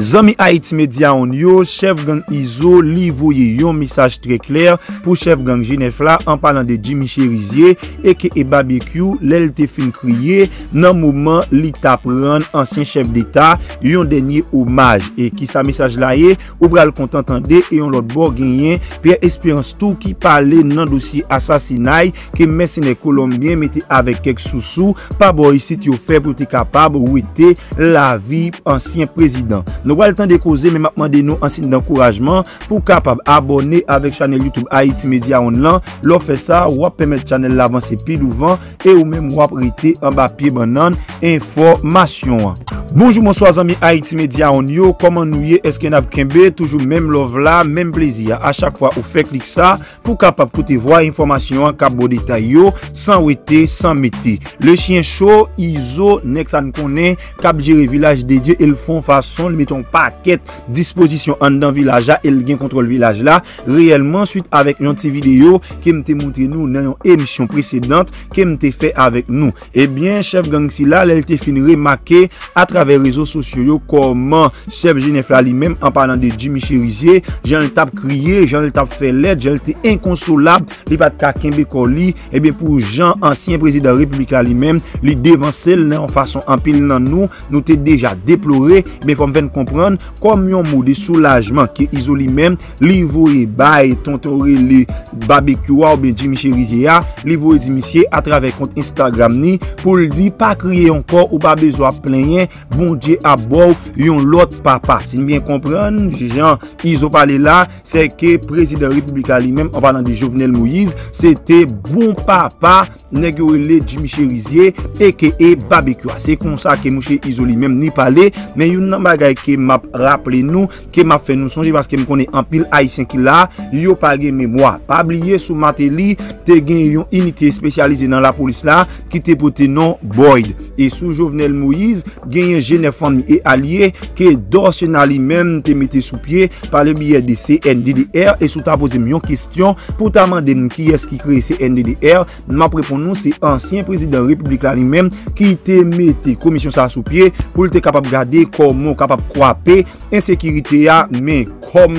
Zami Haiti Media on yo, chef gang Izo li voye yon misaj tre kler pou chef gang Genefla an palan de Jimmy Cherizier e ke e barbecue lel te fin kriye nan mouman li tap ran ansyen chef d'Etat yon denye omaj. E ki sa misaj la ye, ou bral kontantande e yon lot bo genyen pe espirans tou ki pale nan dosye asasinay ke mesene kolombien mette avek kek sou sou pa bo yisit yo fe pou te kapab ou ete la vi ansyen prezident. Nou wèl tan de koze men mapman de nou ansin d'ankourajman pou kapab abone avèk chanel YouTube Haiti Media Onlan. Lò fè sa wap pèmèt chanel l'avanse pi louvan e ou mèm wap rite an ba bapye banan informasyon. Bonjou monswa zami Haiti Media On yo. Koman nou ye eske nap kembe, toujou mèm lov la, mèm plezi ya. A chak fwa ou fè klik sa pou kapab koute vwa informasyon an kap bo detay yo san wete, san mete. Le chien chou, izo, nek san konen, kap jere vilaj dedye, el fon fason, le meton yon paket disposisyon an dan vilaj la, el gen kontrol vilaj la, reyelman suite avèk yon ti video kem te montre nou nan yon emisyon presedant kem te fe avèk nou. Eh ebyen, chef gang si la, lèl te fin remake a travè rezo sosyo yo koman chef Genève la li mèm an palan de Jimmy Cherizier, jan l tap kriye, jan l tap fe led, jan l te inkonsolab, li pat kakenbe kon li, eh ebyen pou jan ansyen prezident republika li mèm, li devansel nan fason anpil nan nou, nou te deja deplore, ebyen fòm ven kon kompran kom yon mou de soulajman ki izo li men li voye baye tontore li babekua ou ben Jimmy miche ya li voye di misye atrave kont Instagram ni pou li di pa kriye yon kor ou pa bezwa plenyen bon diye abou yon lot papa. Sin bien kompran jan izo pale la se ke prezident republika li men an palan de Jovenel Moïse se te bon papa negyo li Jimmy miche rizye e ke e babekua se konsa ke mouche izo li men ni pale men yon nan bagay ke ke map rappele nou, ke map fe nou sonje, paske m konen an pil haisyen ki la, yo pa gen memwa. Pa bliye sou Mateli, te gen yon unité spesyalize dans la polis la, ki te pote non Boyd. et sou Jovenel Moïse, gen yon jene fami e alye, ke dorsenali men te mette pied pie, pale biye de CNDDR, et sou ta pose m yon kestyon, pou ta mande m ki es ki kreye CNDDR, map repon nou se ansyen prezident republik la li men, ki te mette komisyon sa sou pie, pou te kapab gade komon, kapab kouman, 3P, insekirite ya men kom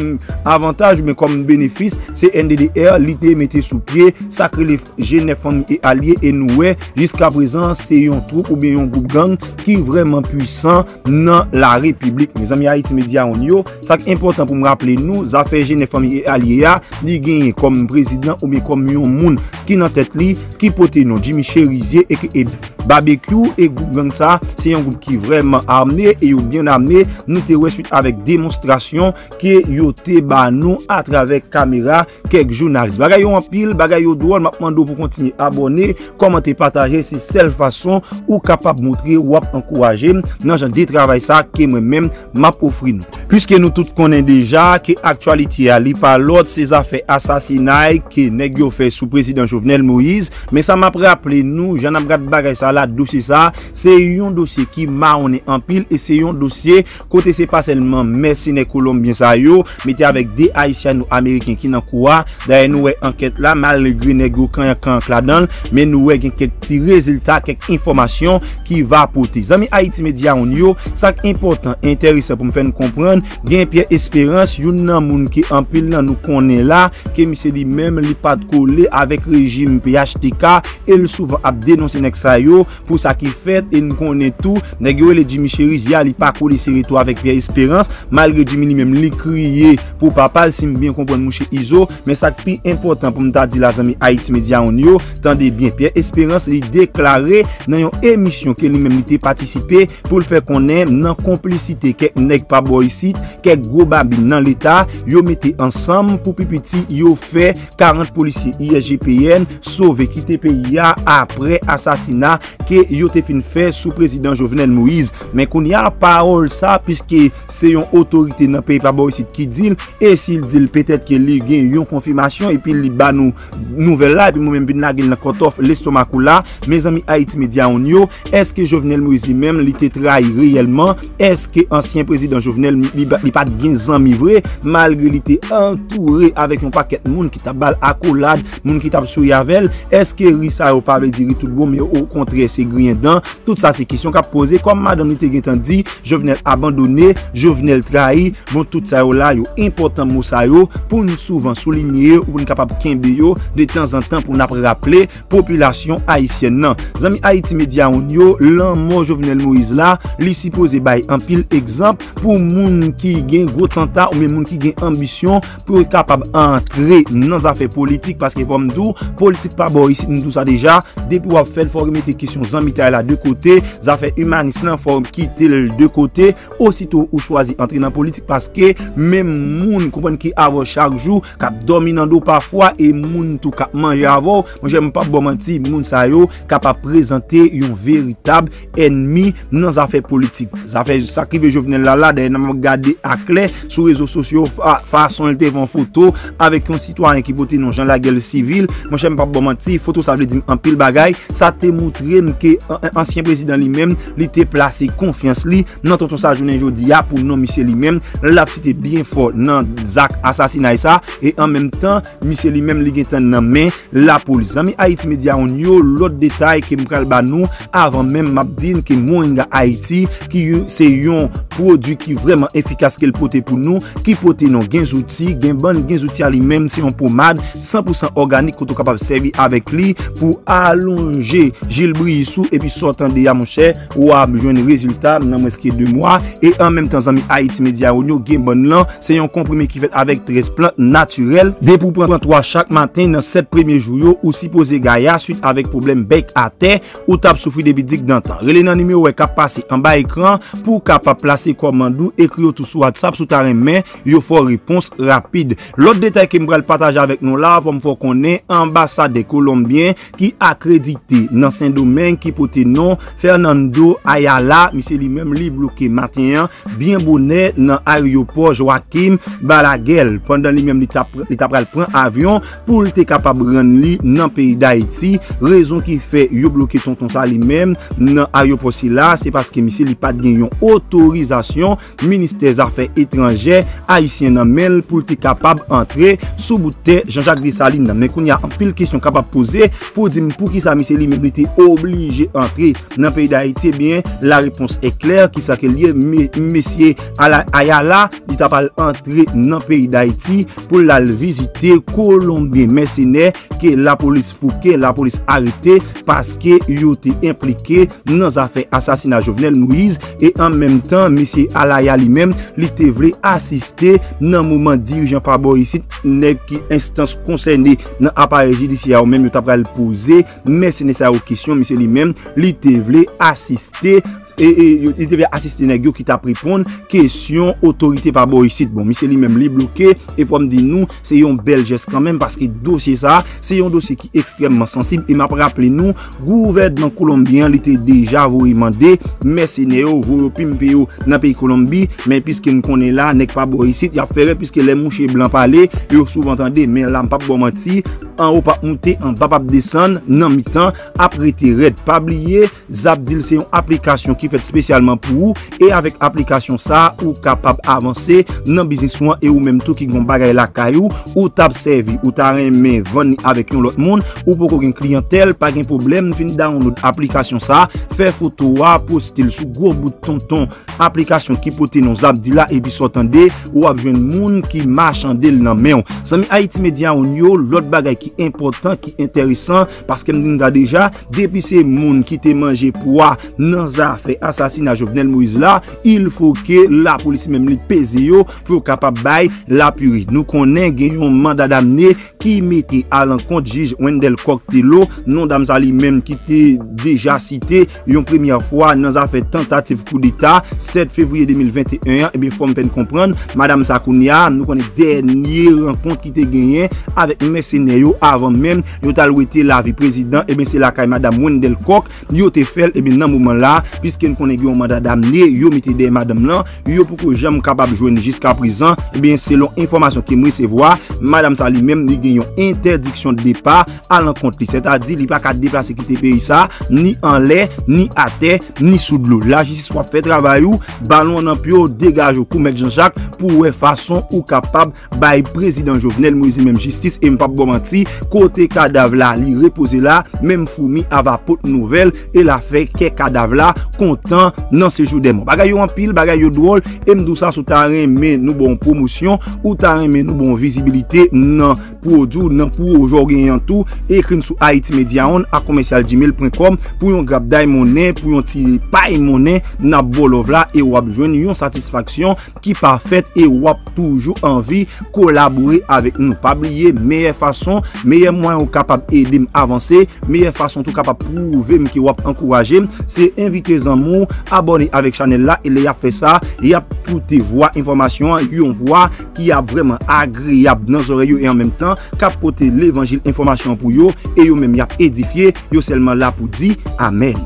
avantaj men kom benefis, se NDDR li te mette sou pie, sakre le G9 fami e alye e nouwe jiska prezan se yon troupe ou ben yon group gang ki vreman puisan nan la republik. Me zami Haiti Media on yo, sak important pou m rappele nou, zafè G9 fami e alye ya li genye kom prezident ou ben kom yon moun ki nan tet li, ki pote nou Jimmy Cherizier e ki e barbeque e group gang sa, se yon group ki vreman amne e yon bien amne nou te wè suite avèk demonstrasyon ke yo te ba nou atravek kamera kek jounalist. Bagay yo anpil, bagay yo drôle, map mando pou kontini abone, komante, pataje, se sel fason ou kapap moutre wap ankouraje nan jan de travay sa ke mwen men map ofri nou. Piske nou tout konen deja ke aktualiti a li pa lot se zafè asasinay ke neg yo fè sou prezident Jovenel Moïse, men sa map rappele nou, jan ap gade bagay sa la dosye sa, se yon dosye ki ma one anpil e se yon dosye ko Kote se pa selman mersine Kolombien sa yo, mette avèk de Haitien nou Ameriken ki nan kouwa. Daye nou wè anket la, malgri negyo kan yon kank la dan, men nou wè gen kek ti rezultat, kek informasyon ki va apote. Zami Haiti Media on yo, sak important, interese pou m fè nou kompran, gen piye esperans, yon nan moun ki anpil nan nou konen la, ke mi se di mèm li pat kole avèk rejim PHTK, el souvan ap denonsen ek sa yo, pou sa ki fèt, en nou konen tou, negyo e le Jimmy mi cheri li pa kole seri tou avèk avèk Pierre Esperance, malre di minimum li kriye pou papal si m bien kompon mouche Izo, men sak pi important pou m ta di la zami Haiti Media on yo, tande bien Pierre Esperance li deklare nan yon emisyon ke li mem li te patisipe pou l fè konen nan komplicite kek nek pa boysit, kek gro babi nan l'Etat, yo mette ansam pou pipiti yo fè 40 polisye ISGPN sove ki te peyi ya apre asasina ke yo te fin fè sou prezident Jovenel Moïse, men kon ya parol sa pis Piske se yon otorite nan peyi pa bo yisit ki dil E sil dil petet ke li gen yon konfirmasyon E pi li ba nou nouvel la E pi mou men bin la gen nan kotof l'estomakou la Me zami Haiti Media on yo Eske Jovenel Moïse li men li te trai reyelman Eske ansyen prezident Jovenel li, li pat gen zami vre Malgre li te entoure avek yon paket moun ki tap bal akolad Moun ki tap sou yavel Eske risa yo pable diri tout bon, Me yo kontre se griyen dan Tout sa se kisyon ka pose Kom madame li te gen tan di Jovenel abandoni Salme, Jovenel Trahi, bon tout sa yo la yo important mou sa yo pou nou souvan soulinye yo, pou nou kapab kenbe yo de tan zan tan pou nou ap rappele populasyon Haitien nan. Zami Haiti Media on yo, lan mou Jovenel Moïse la, li si pose bay an pil ekzamp pou moun ki gen gwo tanta ou men moun ki gen ambisyon pou kapab antre nan zafè politik paske pou mdou, politik pa bo yisi mdou sa deja, depi wap fèl fòr remete kisyon zan ta la de kote, zafè humanist nan fòr kite l de kote, ou osito ou chwazi entri nan politik paske men moun kompon ki avò chak jou kap dominando pafwa e moun tou kap manje avò mwen jèm pa bomanti moun sa yo kap ap prezante yon veritab enmi nan zafè politik zafè sakrive jovenel lala dey nan mwen gade akle sou rezo sosyo fason lte von foto avek yon sitwaryen ki bote nan jan la gel sivil mwen jèm pa bomanti foto sa vle di an pil bagay sa te moutre mke euh, ansyen prezident li men li te plase konfians li nan ton ton sa jounen jodi ya pou nou misye li men lap site bien fo nan zak asasina e sa e an menm tan misye li men li gen tan nan men la polis. Zami Haiti Media on yo lot detay ke mkal ba nou avan menm map din ke Moringa Haiti ki yon, se yon prodwi ki vreman efikas ke l pote pou nou ki pote nou gen zouti gen ban gen zouti a li menm se yon pomade 100% organik koto kapab servi avek li pou alonje jilbri sou epi sotan de ya monshe ou a bejwen rezultat nan mweske 2 mwa e E an menm tan zami Haiti Media ou nou gen bon lan, se yon komprime ki fet avèk 13 plant naturel. De pou pran 3 chak matin nan 7 premye jouyo ou si pose gaya suite avèk problem bek a te ou tap soufri de dik dantan. Rele nan nime ou e kap pase an ba ekran pou kap ap plase komandou ekri yo tout sou WhatsApp sou ta remen yo fò repons rapide. Lot detay ke mbral pataj avèk nou la pou m fò konen ambasade kolombien ki akredite nan sen domen ki pote non Fernando Ayala mi se li mèm li bloke matin Haitien, bien bonè nan aryopor Joakim Balagel. pandan li mèm li, tap, li tapral pran avyon pou li te kapab ren li nan peyi d'Haiti. Rezon ki fe yo bloke tonton sa li mèm nan aryopor si la, se paske misi li pat gen yon otorizasyon Ministè Zafè Etrangè Haitien nan men pou li te kapab antre sou boutè Jean-Jacques Dessalines nan. Men koun ya an pil kisyon kapab pose pou di m pou ki sa misi li mèm li te oblige antre nan peyi d'Haiti, eh bien la repons e kler ki sa ke liye mè mesye Ayala. Di tapal antre nan peyi d'Haïti pou lal vizite Kolombie mersenè ke la polis fouke, la polis arete paske yo te implike nan zafè asasina Jovenel Moïse. E an menm tan mesye Alaya li menm li te vle asiste nan mouman dirijan pa bo yisit nek ki instans konsene nan apare jidisi ya ou menm yo tapal pose mersenè sa ou kisyon mesye li menm li te vle asiste e, e yon devè asiste neg yo ki ta pripon kesyon otorite pa borisit bon mi se li mem li bloke e fòm di nou se yon bel jes kanmen paske dosye sa se yon dosye ki ekstremman sensib e map rappele nou gouvernement kolombien li te deja vou imande mesene yo vou yo pimpe yo nan peyi kolombi men piske nou konen la nek pa borisit ya fere piske le mouche blan pale yo souv entende men pap mpap bomanti an ou pap mouti an pap ap desan nan mi tan ap rete red pabliye zap dil se yon aplikasyon ki fet spesyalman pou ou e avek aplikasyon sa ou kapab avanse nan biznis ou e ou menm tou ki gon bagay la kayou ou tap servi ou ta reme vani avek yon lot moun ou pou kou gen kliyantel pa gen problem fin download aplikasyon sa fe foto wa postil sou gwo bouton ton aplikasyon ki pote nou zap di la e bi sotande ou ap jwen moun ki machande l nan men. Sami Haiti Media ou nyo lot bagay ki important ki enteresan paske mdinda deja depi se moun ki te manje pou wa nan zafen apre asasina Jovenel Moïse la, il fò ke la polisi mèm li peze yo pou kapap bay la puri. Nou konen gen yon manda damne ki mette alan kont jij Wendel Koktelo, non dam sa li mèm ki te deja site yon premiè fwa nan zafè tentatif kou d'Etat 7 fevriye 2021 eh e fòm pen kompran, Madame Sakounia nou konen denye renkont ki te genyen avèk mèsenè yo avan mèm yo tal talwete la vi prezident e eh se la kay Madame Wendel Kok, yo te fel e eh nan mouman la, piske paske nou konen gen yon mandat damne, yo mette de madame lan, yo pou ko jam kapab jwen jiska prizan, eh ebyen selon informasyon ki vwa, madame sa li menm li genyon interdiksyon de depa alan kont li, se ta di li pa ka deplase ki te peyi sa, ni an le, ni a te, ni sou dlo. La jistis wap fe travay ou, balon nan pyo degaj ou kou mek jan chak, pou we fason ou kapab bay prezident Jovenel Moise menm jistis, e mpap gomanti, kote kadav la, li repose la, menm foumi ava pot nouvel, e la fe ke kadav la, kon kontan nan sejou demon. Bagay yo an pil, bagay yo dwol, e mdou sa sou ta reme nou bon promosyon, ou ta reme nou bon vizibilite nan pou odjou, nan pou ou jor genyan tou, ekrin sou Haiti Media a komensyalgmail.com pou yon grab day mounen, pou yon ti pay mounen nan bolov la e wap jwen yon satisfaksyon ki pa fet e wap toujou anvi kolabouye avek nou. Pabliye, meye fason, meye mwen ou kapab edim avanse, meye fason tou kapab pouve m wap ankouraje se invite zanm mou, abone avek chanel la, e le yap fe sa, yap pou te vwa informasyon, yon vwa ki yap vreman agriyab nan zore yo, e an menm tan, kapote l'evangil informasyon pou yo, e yo menm yap edifiye, yo selman la pou di, amen.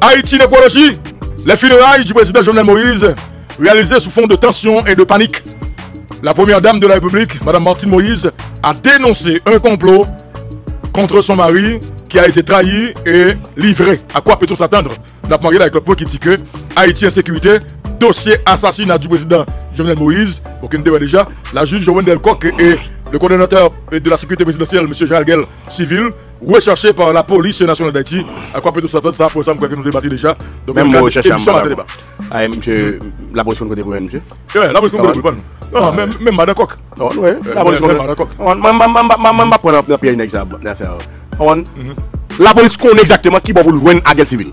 Haïti pas Les funérailles du président Jovenel Moïse, réalisées sous fond de tension et de panique. La première dame de la République, Mme Martine Moïse, a dénoncé un complot contre son mari qui a été trahi et livré. À quoi peut-on s'attendre? La avec le point qui dit que Haïti insécurité, dossier assassinat du président Jovenel Moïse, aucun débat déjà, la juge Jovenel Delcoq et le coordonnateur de la sécurité présidentielle, M. Jean Civil, recherché par la police nationale d'Haïti. À quoi peut-on s'attendre ça Pour ça, que nous débattons déjà. Donc, même moi, recherché un débat. Ah, monsieur, la police côté pour monsieur Oui, la police côté pour Non, même même Madame Coq. Non, oui, la police côté Madame Coq. On ne pas prendre un pied On la police connaît exactement qui va vous joindre à guerre civile.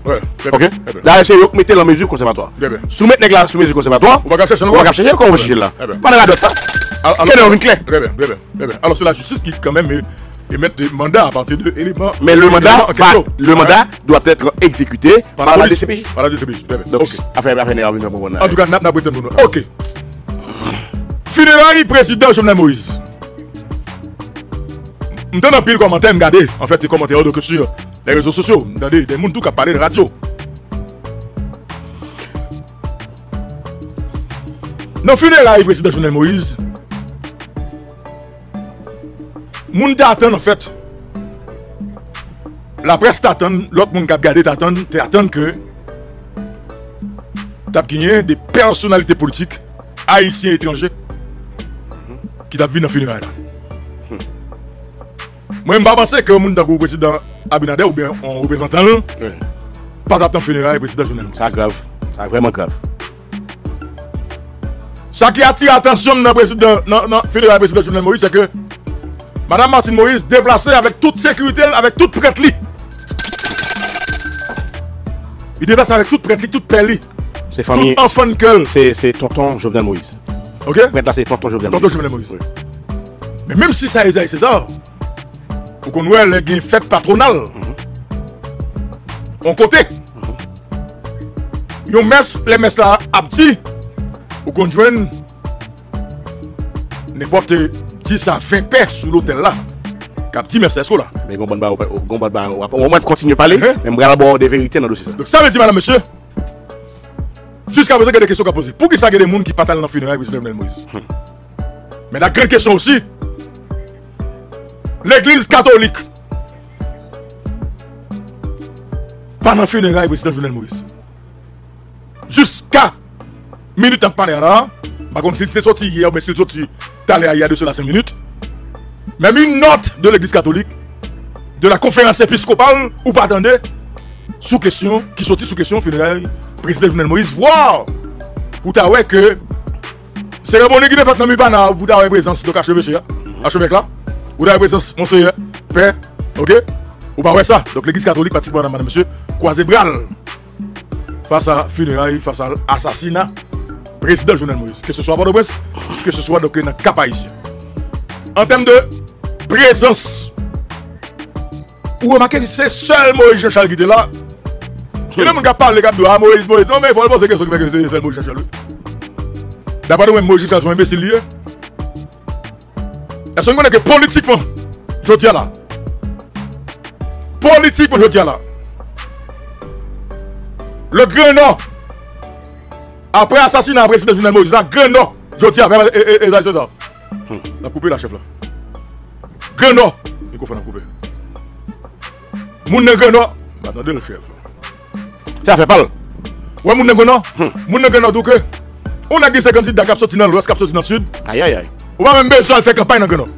Ok Là, c'est eux qui mettent la mesure conservatoire. Soumettre la mesure conservatoire. On va chercher, on va chercher, on va chercher là Pas de ça. Alors, très bien. Alors, c'est la justice qui, quand même, émet des mandats à partir de éléments. Mais le mandat, le mandat doit être exécuté par, la, DCPJ. Par la DCPJ. Donc, affaire, affaire, En tout cas, n'a pas Ok. Funérailles président Jovenel Moïse. Un pile commentaire, regardez, en fait, les commentaires de sur les réseaux sociaux. Regardez, des gens qui parlé de radio. Dans le funérailles président Jovenel Moïse, Moun te attend en fait. La presse t'attend, l'autre monde qui a regardé t'attend, t'attend que t'as gagné des personnalités politiques, haïtiens étrangers, qui t'a vu dans le funérail. Moi, je ne pense pas que le président Abinader ou bien un représentant, pas d'attendre funérail président Jovenel C'est grave, c'est vraiment grave. Ce qui attire l'attention dans le funérail président Jovenel Moïse, c'est que Madame Martine Moïse déplacée avec toute sécurité, avec toute prête Il déplace avec toute prête toute pelle C'est famille. Tout enfant de C'est tonton Jovenel Moïse. Ok? Prête là, c'est tonton Jovenel Moïse. Tonton Jovenel Moïse. Mais même si ça est César, pour qu'on voit les fêtes patronales, on côté. Yon les messes là, à petit, pour qu'on joigne n'importe 10 à 20 paix sous l'hôtel là. Cap petit merci là? Mais on va continuer à parler, mais on va avoir des vérités dans le dossier. Donc ça veut dire, madame, monsieur, jusqu'à présent, il y a des questions à poser. Pour qui ça, il y a des gens qui partent dans le funérail de Moïse? Hmm. Mais la grande question aussi, l'église catholique, pendant le funérail de Jovenel Moïse, jusqu'à minute en parler là, par contre, si c'est sorti hier, mais c'est sorti il y a de cela 5 minutes. Même une note de l'église catholique, de la conférence épiscopale, ou pas attendez, sous question, qui sortit sous question funéraire, président Jovenel Moïse, voir, pour t'avouer que cérémonie qui est faite dans Mibana, vous avez présence de l'archevêque, archevêque là, vous avez présence, monseigneur, père, ok, ou pas ouais ça. Donc l'église catholique, particulièrement madame, monsieur, croisé bral face à funérailles, face à l'assassinat président Jovenel Moïse, que ce soit à port que ce soit dans le Cap ici. En termes de présence, vous remarquez que c'est seul Moïse Jean-Charles qui était là. Il y a des gens qui parlent de ah, Moïse, Moïse. Non, mais il faut penser que c'est seul Moïse Jean-Charles. D'abord, Moïse Jean-Charles, un imbécile. Est-ce qu'on connaît que politiquement, je tiens là. Politiquement, je tiens là. Le Grand Nord. Après assassinat président Jovenel Moïse, la Grand Nord. Je tiens, même et ça, c'est ça. La coupé la chef là. Grand Nord. Il faut faire la couper. Moun Grand Nord. Bah, attendez le chef. Ça fait pas. Ouais, moun Grand Nord. Moun Grand Nord, donc, on a dit 50 candidats qui sorti dans l'ouest, qui dans le sud. Aïe aïe aïe. Ou pa mwen bezwa fè kapay nan genon.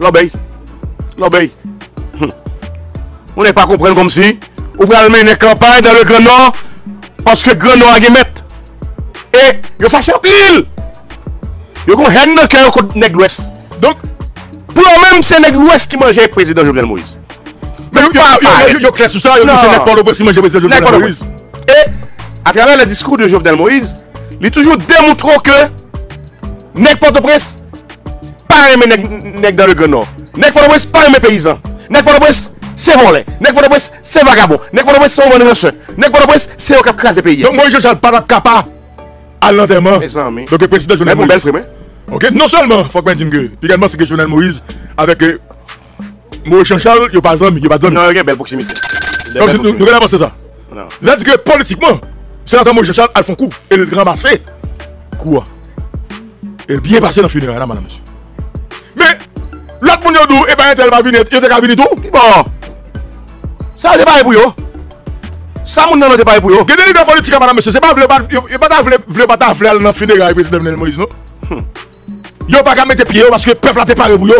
Lobey. Lobey. Ou ne pa kompren kom si. Ou pral men ne kapay dan le genon. Paske genon a gemet. E, yo fache apil. Yo kon hen nan kè yo kon neg lwes. Donk, pou an men se neg lwes ki manje prezident Jovenel Moïse. Men yo kles sou sa, yo se neg pan do si manje prezident Jovenel Moïse. E, a travè le diskou de Jovenel Moïse, il a toujours démontré que nègre Port-au-Prince pas aimer nègre nègre dans le Nord. Nègre Port-au-Prince pas aimer paysan. Nègre Port-au-Prince c'est volé. Nègre Port-au-Prince c'est vagabond. Nègre Port-au-Prince c'est un bon ranceur. Nègre Port-au-prince pays. Donc, moi, je ne pas capable à l'enterrement. Mes amis. Donc, le président Mais Jovenel mon bel Moïse. Ok, non seulement, faut que je dise que, puis également, c'est que Jovenel Moïse, avec euh, Moïse Chanchal, il n'y a pas d'amis, il n'y a pas d'amis. non, il y a une belle proximité. Donc, nous nous regardons ça. Non. C'est-à-dire Moïse Chanchal, elles font coup, et le ramassé, quoi? Et bien passé dans le funéraire, là, madame, monsieur. Mais, l'autre monde, dit, eh ben, elle va venir, il était qu'à venir tout. Bon. Ça c'est pas pour yo. Ça mon nan c'est pas pour politique, madame, monsieur, c'est pas vle pas vle vle pas dans président Jovenel Moïse, non? Yo pas qu'à mettre pied parce que peuple a te paré pour yo.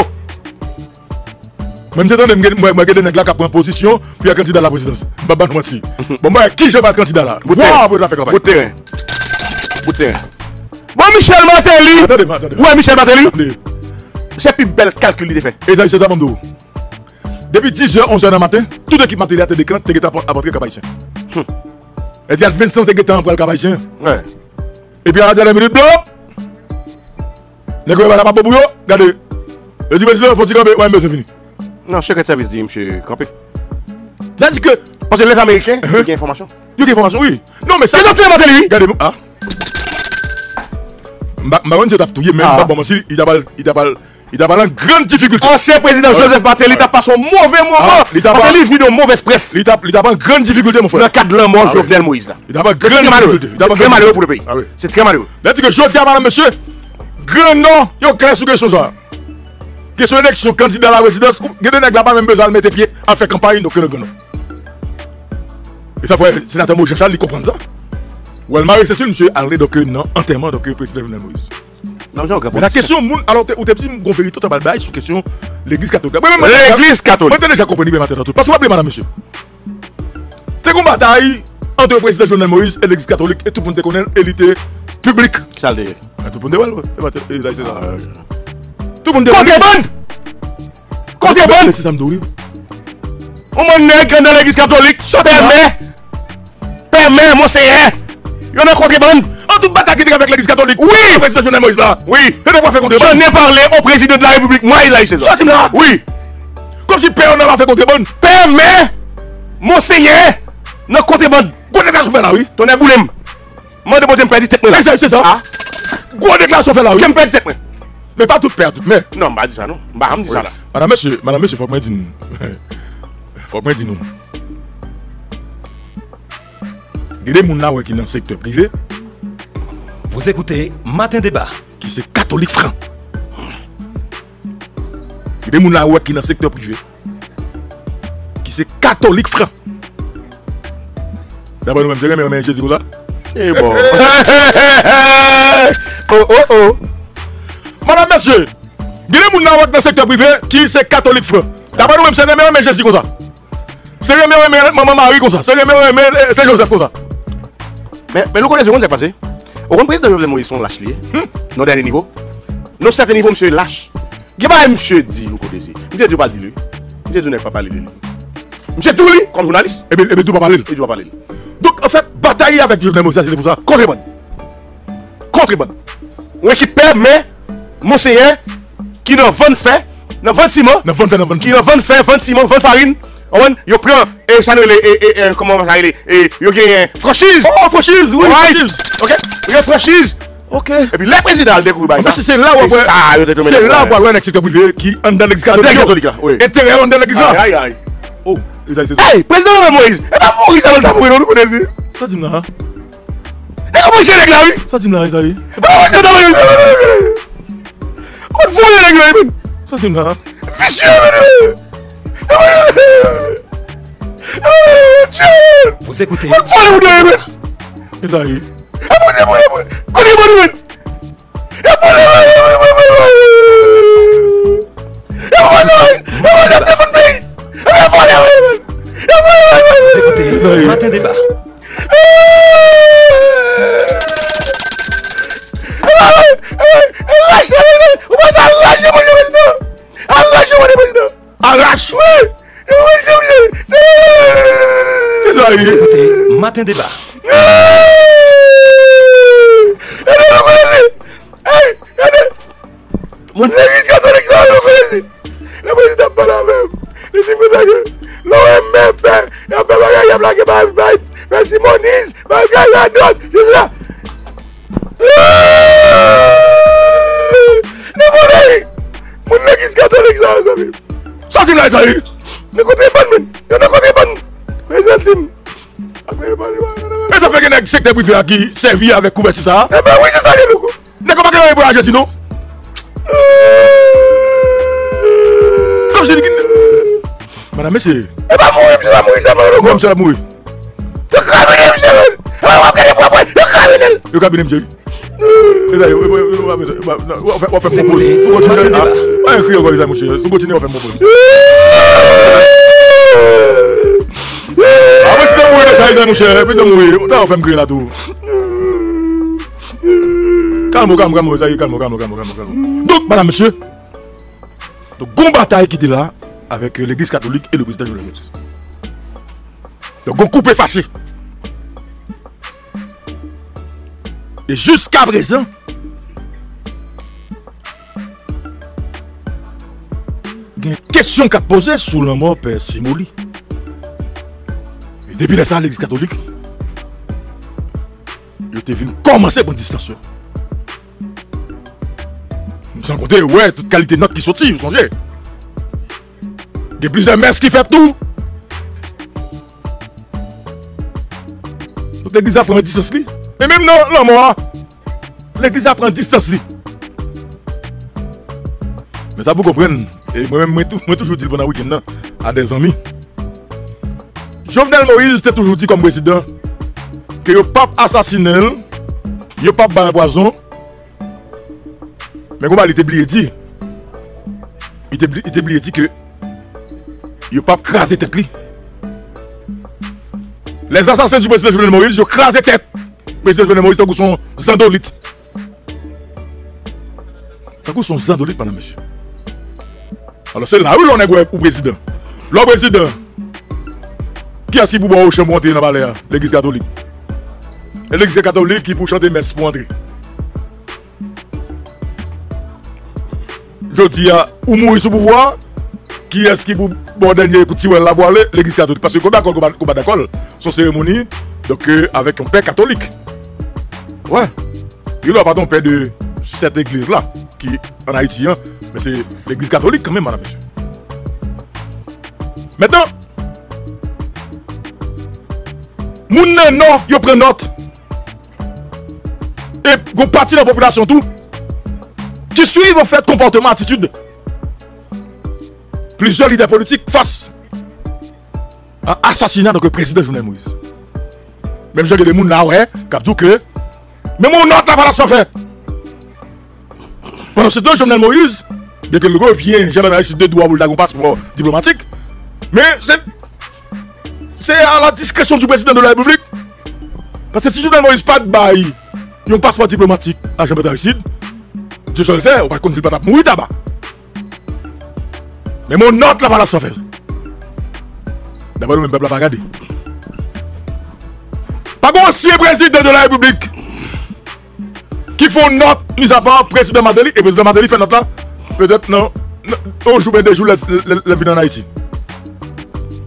Même si gede nèg là qui prend position puis un candidat à la présidence. Menti. Bon moi qui je le candidat là? Voir pour la faire campagne. Bout de terrain. Bout de terrain. Bon Michel Martelly. Attendez, attendez. Ouais Michel Martelly. C'est plus bel calcul il fait. Et ça c'est ça. Depuis 10h 11h du matin, toute équipe matérielle te déclare te à apporter capaïtien. Et dit à 25 te guetan pour le. Ouais. Et puis à la dernière minute, blanc. Les gars, pas pour. Regardez. Le dit président, faut dire que ouais, mais c'est fini. Non, secret service dit monsieur Campé. C'est-à-dire que, Parce que les Américains, ils ont information. il y a une information, oui. Non, mais ça. C'est docteur Martelly. Regardez, ah. Mba mba je tape tout, mais Ah. mba bon, il a pas, il a pas, il a pas une grande difficulté. Ancien président Joseph Martelly t'a pas son mauvais moment. Ah, il Parce pas- de mauvaise presse. Il a, il a pas une grande difficulté, mon Dans le frère. cadre de la mort Ah oui. Jovenel Moïse là. Il a pas une grande difficulté. Il a pas C'est très malheureux pour le pays. Ah oui. C'est très malheureux. C'est-à-dire que je dis à madame, monsieur, grand nom, yo clair sur question ça. Question élection, candidat à la résidence, il a là-bas même besoin de mettre pied à faire campagne, donc le. Et ça, frère, sénateur Moïse Charles, il comprend ça. Ou elle m'a c'est monsieur, aller donc non, enterrement, donc président Jovenel Moïse. Non, j'ai aucun Mais la question, moun, alors, ou t'es petit, mon fait tout à bail sur question l'église catholique. L'église catholique. T'as déjà compris bien maintenant tout. Parce que, vous madame, monsieur. T'es une bataille entre le président Jovenel Moïse et l'église catholique, et tout le monde connaît, élité publique. Ça le dit. Ah, Tout le monde est ouais, ouais. Eh, bah, t'es- eh, ça, c'est ça. Euh, Tout le monde est Contrebande Contrebande C'est ça, me dit, oui. On m'a nègre dans l'église catholique. Permet Permet, monseigneur Y'en a contrebande En toute bataille qui était avec l'église catholique. Oui. Le président Jovenel Moïse là. Oui Et de quoi faire contre J'en ai parlé au président de la République, moi il a eu c'est là. Oui Comme si père n'a pas fait contre bonne. Permet Monseigneur Non contrebande Gros déclaration fait là, oui? Ton est boulem Moi de botem perdu tête moi là Et ça, c'est ça. Ah Gros déclaration fait là, oui? Tête moi Mais pas père, toute mère. Non, bah dis ça non Bah me dis ça là Madame, monsieur, madame, monsieur, faut que moi dise. Faut que moi dise nous. Il y a des gens là ouais, qui sont dans le secteur privé Vous écoutez Matin Débat. qui sont catholiques francs. Il y a des gens là ouais, qui sont dans le secteur privé qui sont catholiques francs. D'abord, nous-mêmes, c'est rien, mais Jésus comme ça. Eh bon Oh oh oh Madame, monsieur, il y a dans le secteur privé qui sont catholiques francs. D'abord, nous-mêmes, c'est rien, mais Jésus comme ça. C'est mais maman Marie comme ça. C'est rien, mais c'est Joseph comme ça. Mais, mais nous connaissons ce qui s'est passé. Au grand président Jovenel Moïse, sont lâches liés. Non, dernier niveau. Non, certain niveau, monsieur lâche. Il n'y a pas monsieur dit, nous connaissons. Monsieur dit pas dit lui. Monsieur dit n'est pas parler de lui. Monsieur tout lui, comme journaliste, Et bien, et bien, tout va parler. il doit parler de lui. Donc, en fait, batailler avec Jovenel Moïse, c'est pour ça. Contrebande. Contrebande. On équipe monseye, ki nan van fè, nan van siman, nan van fè, nan van fè, ki nan van fè, van siman, van farin, ah ouwen, yo pren, e eh, sanwele, e, eh, e, eh, e, koman va sanwele, e, yo gen, franchise, oh, franchise, oui, franchise, ok, yo gen franchise, Ok. Et puis les présidents le découvre ah, ça. C'est là où c'est là où un secteur privé qui en dans l'église catholique. Oui. Intérêt en dans l'église. Aïe aïe aïe. Oh, Hey, président Moïse. Et pas Moïse avant ça pour nous connaître. Ça dit là. Et comment j'ai l'église? Ça dit là, Isaïe. Vi. Sa di mla ha Ezaïe? E pa mouye chen ek la vi. Kon foun ek la vi. Sa di mla ha? Visye men. Chen. Vous écoutez? E. Kon e. E. E. E. E. E mouye mouye Arrache Ou mwen se arrache mwen yon bezdo Arrache mwen yon bezdo Arrache mwen Yon mwen se mwen Vous écoutez Matin Débat Mwen legis katolik sa yon felesi Le prezident banan mèm Li si mwen seke Lo mèm mèm Yon mèm mèm yon blage Mèm Simoniz Mèm Gagradot Jous la Ne mwone yi! Mwen ne gis katolik sa yo zami. Soti la yi sa yi! Ne kote yi ban men! Yo ne kote yi ban! Me sentim! Akwe yi ban yi ban! E se feke nek sekte bwife a ki servi avek kouveti sa? E ben wisi sa yi loko! Ne komake yo yi bo aje si nou? Kom e se di kin! Madame mese! E ba mwoui mse la mwoui sa mwoui loko! Mwoui mse la mwoui! Yo kabine mse men! E wap kade mwoui mwoui! Yo kabine! Yo kabine mse yi! Wafè mwen boz. Fou kontine. Mwen yon kriyo gwa yon mwen chè. Fou kontine wafè mwen boz. A mwen si te mwen dekha yon mwen chè. Mwen se mwen. Ta wafè mwen kriyo la tou. Kalmo, kalmo, kalmo. Zay, kalmo, kalmo, kalmo. Donk, madame, monsieur. Donk, goun bataye ki te la. Avèk l'Eglise Katolik et le Président Jovenel Moïse. Donk, goun koupe faché. Et jusqu'à présent, il y a une question qu'a posée sous le mot Père Simoli. Et depuis ça, l'église catholique, il était venu commencer pour une distension. Sans compter, ouais, toute qualité de note qui sortit, vous songez. Il y a plusieurs messes qui fait tout. Donc l'église a pris distance Et même non, moi, l'église a pris distance. Mais ça vous comprenez. Et moi-même, moi, moi toujours dit pendant le week-end là, à des amis. Jovenel Moïse t'a toujours dit comme président que le pape assassiné, le pape ban poison. Mais comment il était oublié dit? Il était oublié dit que le pape crasé tête. Les assassins du président Jovenel Moïse, ils crasé tête. Président Jovenel Moïse, tant son zandolite. Tant son zandolite, pendant monsieur. Alors c'est là où l'on est au président. Le président, qui est-ce qui peut boire au champ hein? L'église catholique. L'église catholique qui peut chanter messe pour entrer. Je dis ou mourir sous pouvoir, qui est-ce qui peut boire dernier coup de la boire l'église catholique. Parce que comme d'accord, comme d'accord, son cérémonie, donc euh, avec un père catholique. Ouais. Il n'a pas ton père de cette église-là, qui en Haïti, hein, mais c'est l'église catholique quand même, madame, monsieur. Maintenant, moun nan non, yo pren note. Et gon parti de la population tout, qui suivent en fait comportement, attitude. Plusieurs leaders politiques face à assassinat donc le président Jovenel Moïse. Même j'ai des ouais, qui dit que mais mon note là va se faire. Pendant ce temps, Jovenel Moïse, bien que le gars vient, j'ai la deux doigts pour le passeport diplomatique, mais c'est à la discrétion du président de la République. Parce que si Jovenel Moïse pas de bail, il y a un passeport diplomatique à Jean-Pierre Dieu seul sait, on va continuer pas mourir tabac. Mais mon note là va la se faire. D'abord, nous, même peuple, pas regarder. Pas ancien président de la République qui font note, mis à part président Madeli, et président Madeli fait note là, peut-être non, un jour, deux jours, le, le en Haïti.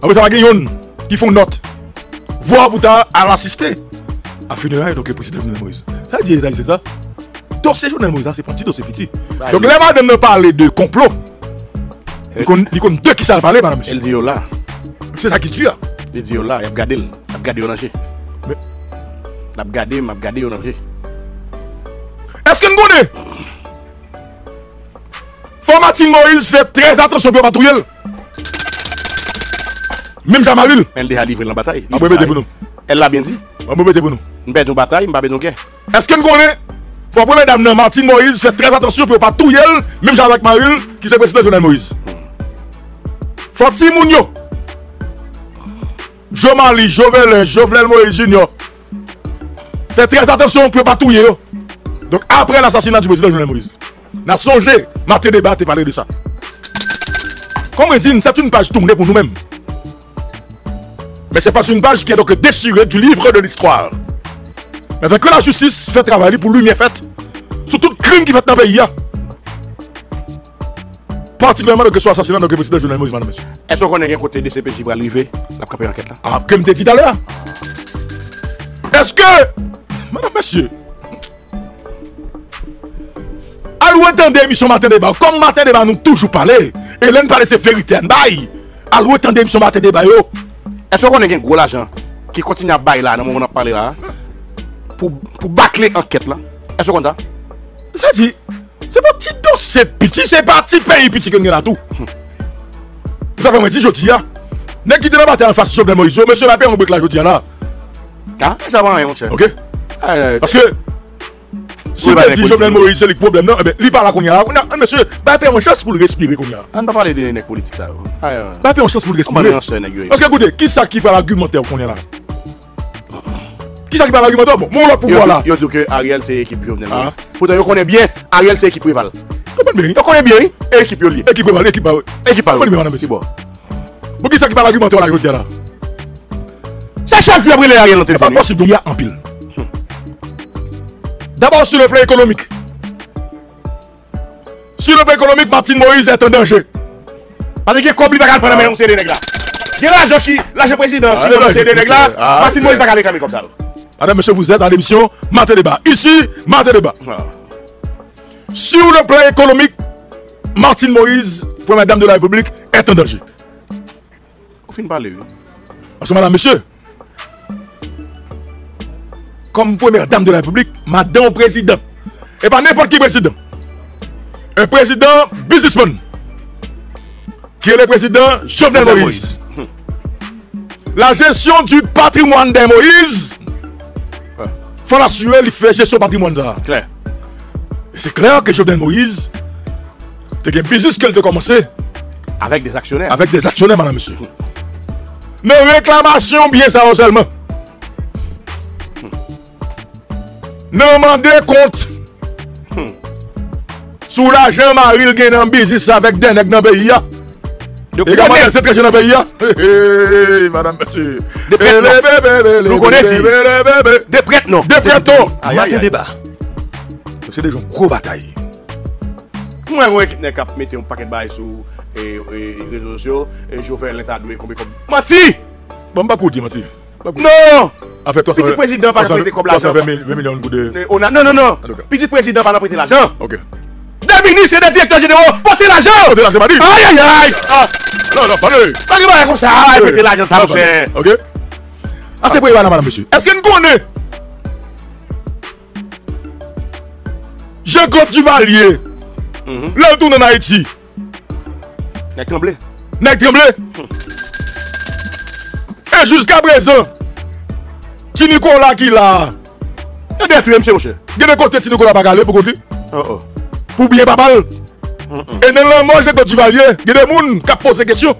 Après ça va gagner une qui font note. Voir pour à l'assister à funérailles donc le président Jovenel Moïse. Ça dit Esaïe, c'est ça? Dossier Jovenel Moïse, c'est petit dossier petit. Bah, Donc oui. les madame me parler de complot. Il il connaît deux qui savent parler, madame, monsieur. El dit yo là. c'est ça qui tue. hein. Li di yo la, yap gade l. Yap gade yo nan che. Mais- Yap gade, map gade yo nan Eske n gounen? Formatin Moïse fè trez atensyon pou yon patrouye l. Mim Jamalil. Men de halivre nan batay. Mwen bete pou nou. El la ben di. Mwen bete pou nou. Mwen bete nou batay, mwen bete nou gen. Eske n gounen? Fwa pou mè dam nan Martin Moïse fè trez atensyon pou yon patrouye l. Mim Jamalil Maril ki se presidè Jonel Moïse. Fwa ti moun yo. Jomali, Jovelin, Jovelin Moïse Junior. Fè trez atensyon pou yon patrouye yo. Donc après l'assassinat du président Jovenel Moïse, n'a songé, matin débat et parler de ça. Comme on dit, c'est une page tournée pour nous-mêmes. Mais c'est pas une page qui est donc déchirée du livre de l'histoire. Mais que la justice fait travailler pour lumière faite sur tout crime qui fait dans le pays. hein. Particulièrement que ce soit assassinat de le président Jovenel Moïse, madame, monsieur. Est-ce qu'on gen kote DCPJ pral rive? La kapè anket la. Ah, comme je dit tout à l'heure. Est-ce que, madame, monsieur, allô entendez émission Matin Débat, comme Matin Débat nous toujours parlé, et l'un parle c'est vérité en bail, allô entendez émission Matin Débat, Est-ce qu'on gen gros l'ajan ki kontine a bay la nan moun an pale la? Pou, pou bakle anket la? Est-ce qu'on ta? ça? Dit, c'est pas petit dossier petit, c'est pas petit pays petit que nous avons tout. Ça fait moi dire, je dis, hein, n'est-ce qui bataille en face de Jovenel Moïse, monsieur, la paix, on brique là, je dis, là, Ha? E sa van yon chè. ok? Eh, Parce que si dit les Jovenel. Moïse, c'est le problème, non, eh ben, il parle à qu'on y a. On a- ah, Monsieur, bah, paix, on chance pour le respirer qu'on y a. An pa pale de nek politik sa yo. Ay, an. Bah, paix, on chance pour le An pa respirer. nan se nek yo. Parce que écoutez, qui ça qui parle argumentaire qu'on y a là? Qui ça qui parle argumentaire? Bon, mon là pour Yo di- di ke Ariel se ekip Jovenel Ah. Moïse. Pourtant yo konen bien Ariel se ekip rival. Yo konen bien? Ekip yo li. Équipe, équipe, équipe, Ekip pa je dis là? Sa chak apre le Ariel nan telefon. possible, il y a en pile. D'abord, sur le plan économique. Sur le plan économique, Martin Moïse est en danger. Pase gen kob li bakal pran men yon se de neg la. Gen l'ajan ki, l'ajan prezident Ah, ki non, nan se de je- neg la, Ah, Martin. Moïse bakal rekame kom sa. Madame, monsieur, vous êtes à l'émission Matin Débat. Ici, Matin Débat. Sur le plan économique, Martine Moïse, première dame de la République, est en danger. Ou fin pale yo. Parce que, madame, monsieur, comme première dame de la République, madame président, et pas n'importe qui président, un président businessman, qui est le président Jovenel Moïse. La gestion du patrimoine de Moïse, Ouais. faut l'assurer, il fait gestion du patrimoine. Kler. Et c'est clair que Jovenel Moïse, c'est un business qu'elle a commencé Avèk des aksyonèr. avec des actionnaires, madame, monsieur. Nos réclamations, bien ça seulement. Ne demandez compte. Sous l'argent, Marie, il gagne un business avec des nègres dans le pays. De Et comment konen, c'est très jeune dans le pays? Hé, hé, Madame, monsieur. Des prêtres, non. De prête non. Des prêtres, non. Aïe, aïe, Matin aïe. débat. C'est des gens gros batailles. Mwen wè ki nek ap mette yon paket bay sou e, e, rezo sosyo e jo fè lenta dwe kombe. Mati! Bon, pas pour dire, Mathieu. Non! En fait, toi, Petit président, pas prêter comme l'argent. 20 millions de de. Non, non, non. Ah. Petit président pa nan prêter l'argent. Ok. Des ministres et des directeurs généraux, portez l'argent! Portez l'argent, m'a dit. Aïe, aïe, aïe! Ah, non, non. Pas que va comme ça, aïe, portez l'argent, ça, mon cher. Ok? Ah, c'est pour y aller, madame, monsieur. Est-ce que nous connaissons Jean-Claude Duvalier, le tourne en Haïti, Nek tremblé. Nèg Tremblay. Et jusqu'à présent, Ti Nicolas qui là, E de tuye, mse, mon cher. de côté Ti Nicolas pas galé pour côté, Oh, oh. pour bien pas mal. Et dans le monde, Jean-Claude Duvalier, il y a des gens qui posent des questions.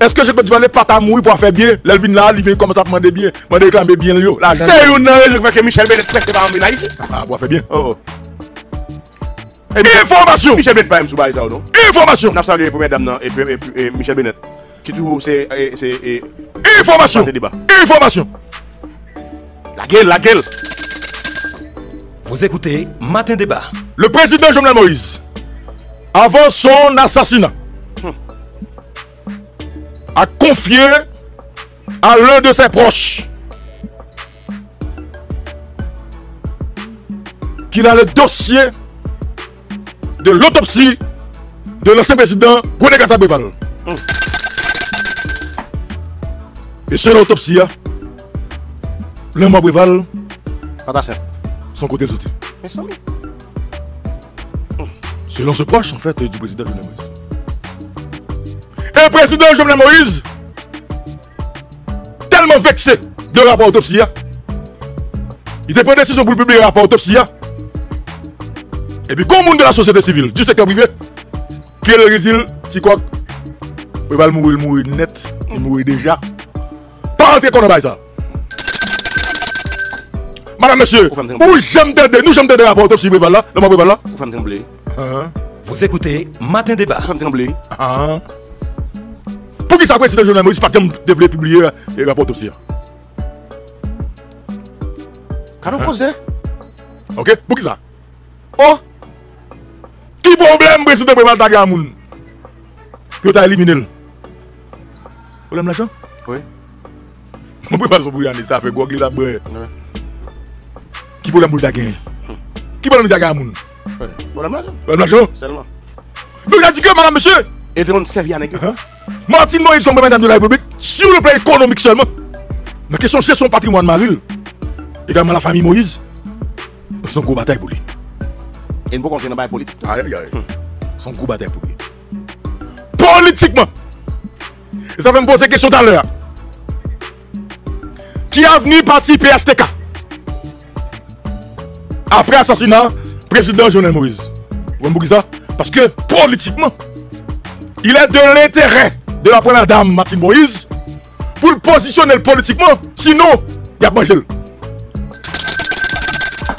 Est-ce que Jean-Claude Duvalier pas ta mourir pour faire bien? L'Elvin là, il vient comme ça pour demander bien, pour réclamer bien, nan rezo fè ke Michel Benet preste pa anmen la isi. Ah, pour faire bien. Oh, oh. Information! Michel Benet pa yon sou ba yon sa ou non? Information! Naf saluye pou mèdame nan, e, e, e, e Michel Benet. Ki toujou se, e, se, e, Information! Information! La gueule, la gueule. Vous écoutez Matin débat. Le président Jovenel Moïse, avant son assassinat, a confié à l'un de ses proches qu'il a le dossier de l'autopsie de l'ancien président René Katabéval. Et selon l'autopsie, le mort Breval, Pas ta sèp. son côté de sorti. Mais ça, mais. Selon ce proche, en fait, du président Jovenel Moïse. Et le président Jovenel Moïse, tellement vexé de rapport autopsie, hein, il était pris décision pour publier rapport autopsie. hein. Et puis, comme monde de la société civile, du secteur privé, qui est le dit, si quoi, il va mourir, il mourir net, il mourir déjà. Pas rentrer qu'on a ça. Madame, monsieur, Vous faites un- où j'aime t'aider, nous j'aime t'aider rapport autopsie, là, le mot Breval là. Vous faites trembler. Hein? Vous écoutez Matin Débat. Vous faites trembler. Ah. Pour qui ça président Jovenel Moïse pas devait publier le rapport autopsie Quand on cause, Ok Pour qui ça? Oh Qui problème président Breval ta gars moun Puis t'as éliminé le Problème l'argent Oui. Mon président son bouillon ça fait quoi que la bré Qui problème pour ta gagner Qui problème ta gars moun j'ai dit que madame monsieur Et de l'on servi à nègre. Hein? Martin Moïse comme président de la République sur le plan économique seulement. La question c'est son patrimoine ma ville. Également la famille Moïse. Son gros bataille pour lui. Et nous pouvons dans la politique. Aïe aïe aïe. Son gros bataille pour lui. Politiquement. Et ça fait me poser une question tout à l'heure. Qui a venu parti PHTK après assassinat président Jovenel Moïse. Vous comprenez ça Parce que politiquement, il est de l'intérêt de la première dame Martine Moïse pour le positionner politiquement. Sinon, il y a mangé.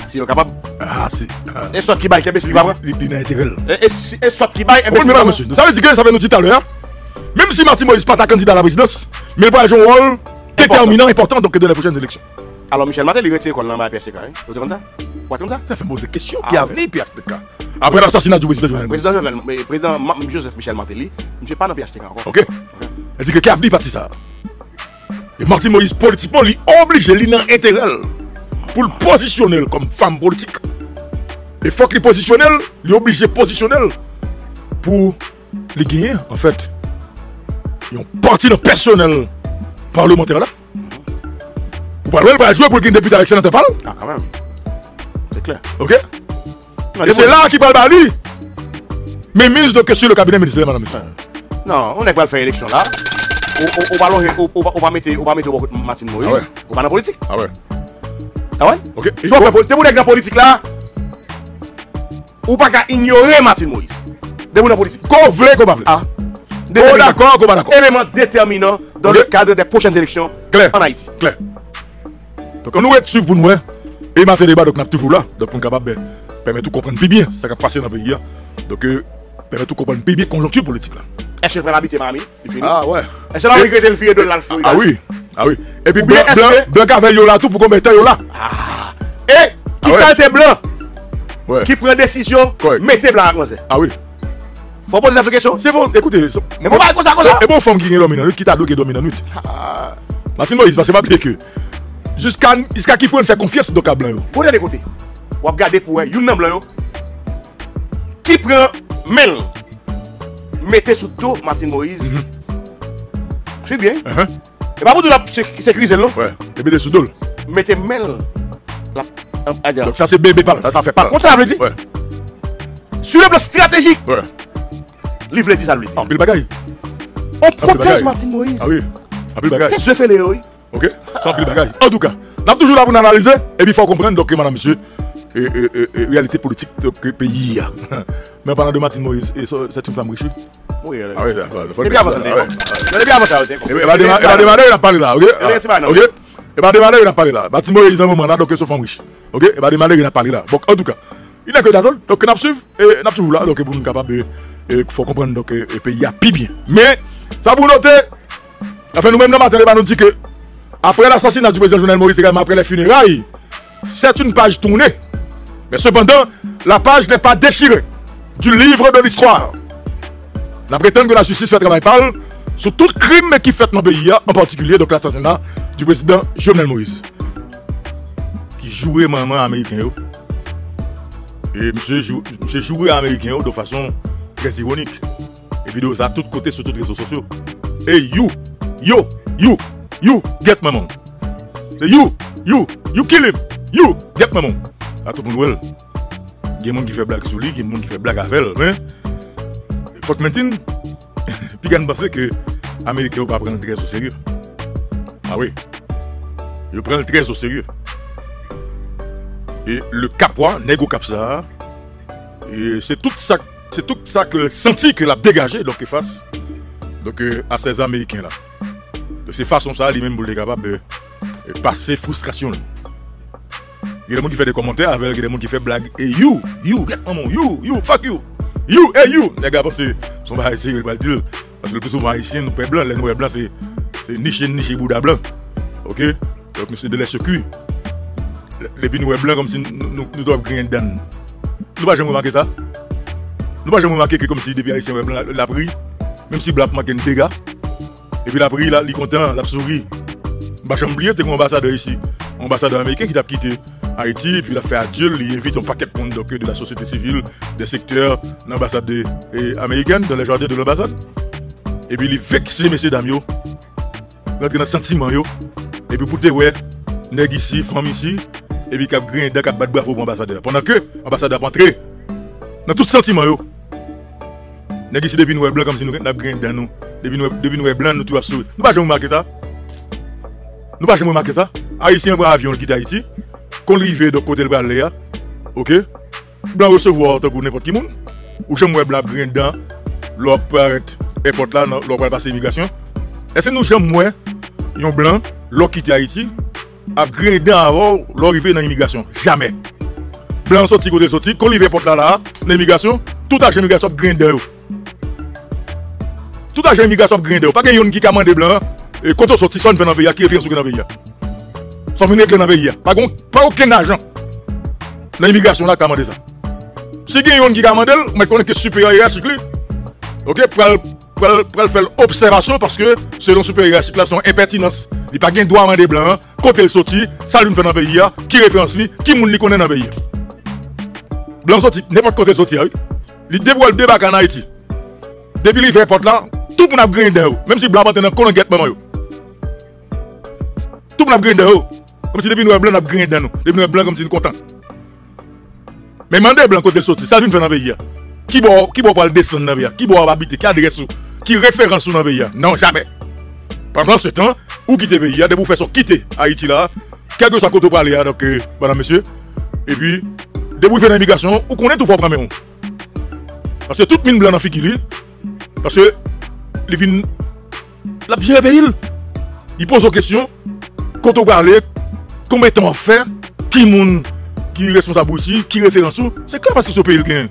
Si on est capable. Ah, ah, Et soit qui baille, qui va prendre. Il il a intérêt. Et- si- soit qui baille, Oui, qui là, va monsieur, ça veut dire que ça fait nous dire tout à l'heure, même si Martin Moïse n'est pas candidat à la présidence, mais il va jouer un rôle déterminant, important donc, dans les prochaines élections. Alors, Michel Matel, il retire quoi dans la PHTK. hein? Vous êtes comme ça? Vous comme ça? Ça fait poser question Ah qui a ouais. venu PHTK après l'assassinat du président Jovenel. Président Jovenel- mais président Joseph Michel Martelly, je ne pas dans PHTK encore. Ok Elle dit que qui a venu parti ça? Et Martin Moïse, politiquement, il est obligé, il a intérêt pour le positionner comme femme politique. Et faut qu'il positionne, il est obligé de positionner pour les gagner, en fait. Ils ont parti de personnel parlementaire là. Ou pas, il va jouer pour le député avec sénateur parle. Ah, quand même. C'est clair. Ok? Et c'est là qu'il parle de lui. Mais mise de question le cabinet ministériel, madame, monsieur. Non, on n'est pas faire élection là. On- va mettre Martin Moïse. On va dans la politique. Ah ouais. Ah ouais? Ok. Si on fait politique, vous êtes dans la politique là, ou pas qu'à ignorer Martin Moïse. De vous dans la politique. Qu'on veut, qu'on va veut. Ah. D'accord, qu'on va d'accord. Élément déterminant dans le cadre des prochaines élections en Haïti. Clair. Donc, on nous suivre pour nous. hein. Et matin débat, donc, nous sommes toujours là. Donc, on est capable de permettre de comprendre plus bien ce qui a passé dans le pays. hein. Donc, euh, permettre de comprendre plus bien la conjoncture politique. Là. Est-ce que je vais l'habiter, mamie? Ah, ouais. Est-ce que je vais regretter le fille de l'alpha? Ah oui. Ah oui. Et puis, blanc, blanc, avec là, tout pour combien de temps là. Et qui Ah t'es blanc, qui prend décision, mettez blanc à cause. Ah oui. Faut poser la question. C'est bon, écoutez. c'est-. Et bon, femme qui est dominante, qui t'a est dominante. Martin Moïse, parce que pas oublier que jusqu'à jusqu'à qui peut faire confiance dans le blanc. yo? Pour des côtés, va regarder pour une nom blanc yo, qui prend Mel, mettez sous dos Martin Moïse. Je suis bien. Uh-huh. Et pas pour la sé- sécuriser là, Ouais. Et bien des sous-doles. mettez Mel. La, à. Donc, ça, c'est bébé par là. Ça, ça fait pas. Par contre, ça veut dire, Ouais. sur le plan stratégique, Ouais. livre dit ça le dit. En pile bagaille. On protège Martin Moïse. Ah oui. En pile bagaille. C'est ce fait les oui. Ok? Sans pile bagaille. En tout cas, nous toujours là pour analyser. Et puis, il faut comprendre, donc, madame, monsieur, et, et, et, réalité politique du pays. hein. Mais parlant de Martine Moïse, c'est une femme riche. oui. Oui, Ah oui, d'accord. il Et bien dire. avant ça, Ah bien avant ça, Elle va démarrer, elle il a parlé là, ok? Elle est Ah, Ok? Elle va démarrer, il a parlé là. Martine Moïse, dans un moment là, donc, c'est une femme riche. Ok? Elle va démarrer, il a parlé là. Donc, en tout cas, il n'est que d'azol. Donc, nous suivons et nous toujours là. Donc, pour nous capables de. Il faut comprendre donc, le pays a plus bien. Mais, ça pour noter, enfin, nous-mêmes, dans le matin, il va nous dire que, après l'assassinat du président Jovenel Moïse, également après les funérailles, c'est une page tournée. Mais cependant, la page n'est pas déchirée du livre de l'histoire. On prétend que la justice fait travail parle sur tout crime qui fait dans le pays, en particulier donc l'assassinat du président Jovenel Moïse. Qui jouait maman américain. yo. Et monsieur, monsieur jouait américain yo de façon très ironique. Et vidéo ça à tous côtés sur tous les réseaux sociaux. Et you, yo, you, You get maman. C'est you, you, you kill him. You get maman. A tout le monde, il y a des gens qui font blague sur lui, il y a qui font blague avec elle. Mais, faut que maintenant, puis ils pensent que les Américains ne pas prendre très au sérieux. Ah oui. Ils prennent très au sérieux. Et le capois, négo cap ça, et c'est tout ça, ça que le senti que l'a dégagé donc face donc euh, à ces Américains là. De ces façons ça, lui-même pour capable de, passer frustration. Il y a des gens qui font des commentaires avec il des gens qui font blague. Et you, you, get maman, you, you, fuck you. You, hey you. Les gars, parce que son c'est il va le dire. Parce que le plus souvent haïtien, nous blanc, les noirs blancs, c'est c'est niché, niché, bouddha blanc. Ok? Donc, monsieur de cul. Les nous blancs comme si nous, nous, devons gagner dedans. Nous pas jamais remarqué ça. Nous pas jamais remarqué que comme si depuis haïtien blanc l'a pris, même si blanc marque un dégât. Et puis l'a pris, il est content, l'a souri. Bah, j'ai oublié, un ambassadeur ici. Ambassadeur américain qui t'a quitté Haïti, puis il a fait adieu, il invite un paquet de monde de la société civile, des secteurs, l'ambassade américaine, dans les jardins de l'ambassade. Et puis il est vexé, messieurs, dames, yo. Rentre dans le sentiment, yo. Et puis pour te ouais, nèg ici, femme ici, et puis cap grain cap battre bravo pour l'ambassadeur. Pendant que l'ambassadeur a entré dans tout sentiment, yo. Nèg ici, depuis nous blanc comme si nous avons grain dans nous. Depuis nous depuis nous blanc, nous tout à Nous pas jamais remarqué ça. Nous pas jamais remarqué ça. Haïtien prend avion qui Haïti. Qu'on arrive de côté le balai, OK? Blanc recevoir tant que n'importe qui monde. Ou jamais blanc grain dedans. L'op paraît airport là, l'op va passer immigration. Est-ce que nous jamais moins yon blanc l'op quitte Haïti a grain avant l'arrivée dans l'immigration? Jamais. Blanc sorti côté sorti, qu'on arrive airport là là, l'immigration, tout agent immigration grain dedans. Tout agent immigration grain dedans. Pas que yon blanc et quand on sorti son fait dans le pays qui référence dans le pays. Son venir dans le pays. Pas gon- pas aucun agent dans l'immigration là commande ça. Si gen yon qui commande, mais connaît que supérieur hiérarchique li. OK, faire observation parce que selon supérieur hiérarchique là son impertinence. Il pas gen le sorti, ça lui fait dans le pays qui référence li, qui moun li sorti oui. Il dévoile débarque en Haïti. Depuis il fait porte là, tout le monde a. Même si blanc dans qu'on get maman. Tout le monde a dedans. Comme si depuis nous blanc a grain dedans nous. Depuis nous blanc comme si nous content. Mais mandez blanc côté sorti, ça vient faire dans pays. Qui boit qui le descendre dans pays Qui boit habiter Qui adresse Qui référence dans pays Non, jamais. Pendant ce temps, ou quitter pays, de vous faire quitter Haïti là, quel que soit côté parler donc euh, madame monsieur. Et puis de vous faire l'immigration, ou connaît tout faut prendre Parce que toute mine blanc dans Fikili, parce que vignes, la bien pays, il pose aux questions, quand on parle, combien de temps fait, qui qui est responsable ici, qui référence c'est clair parce que ce pays gagne.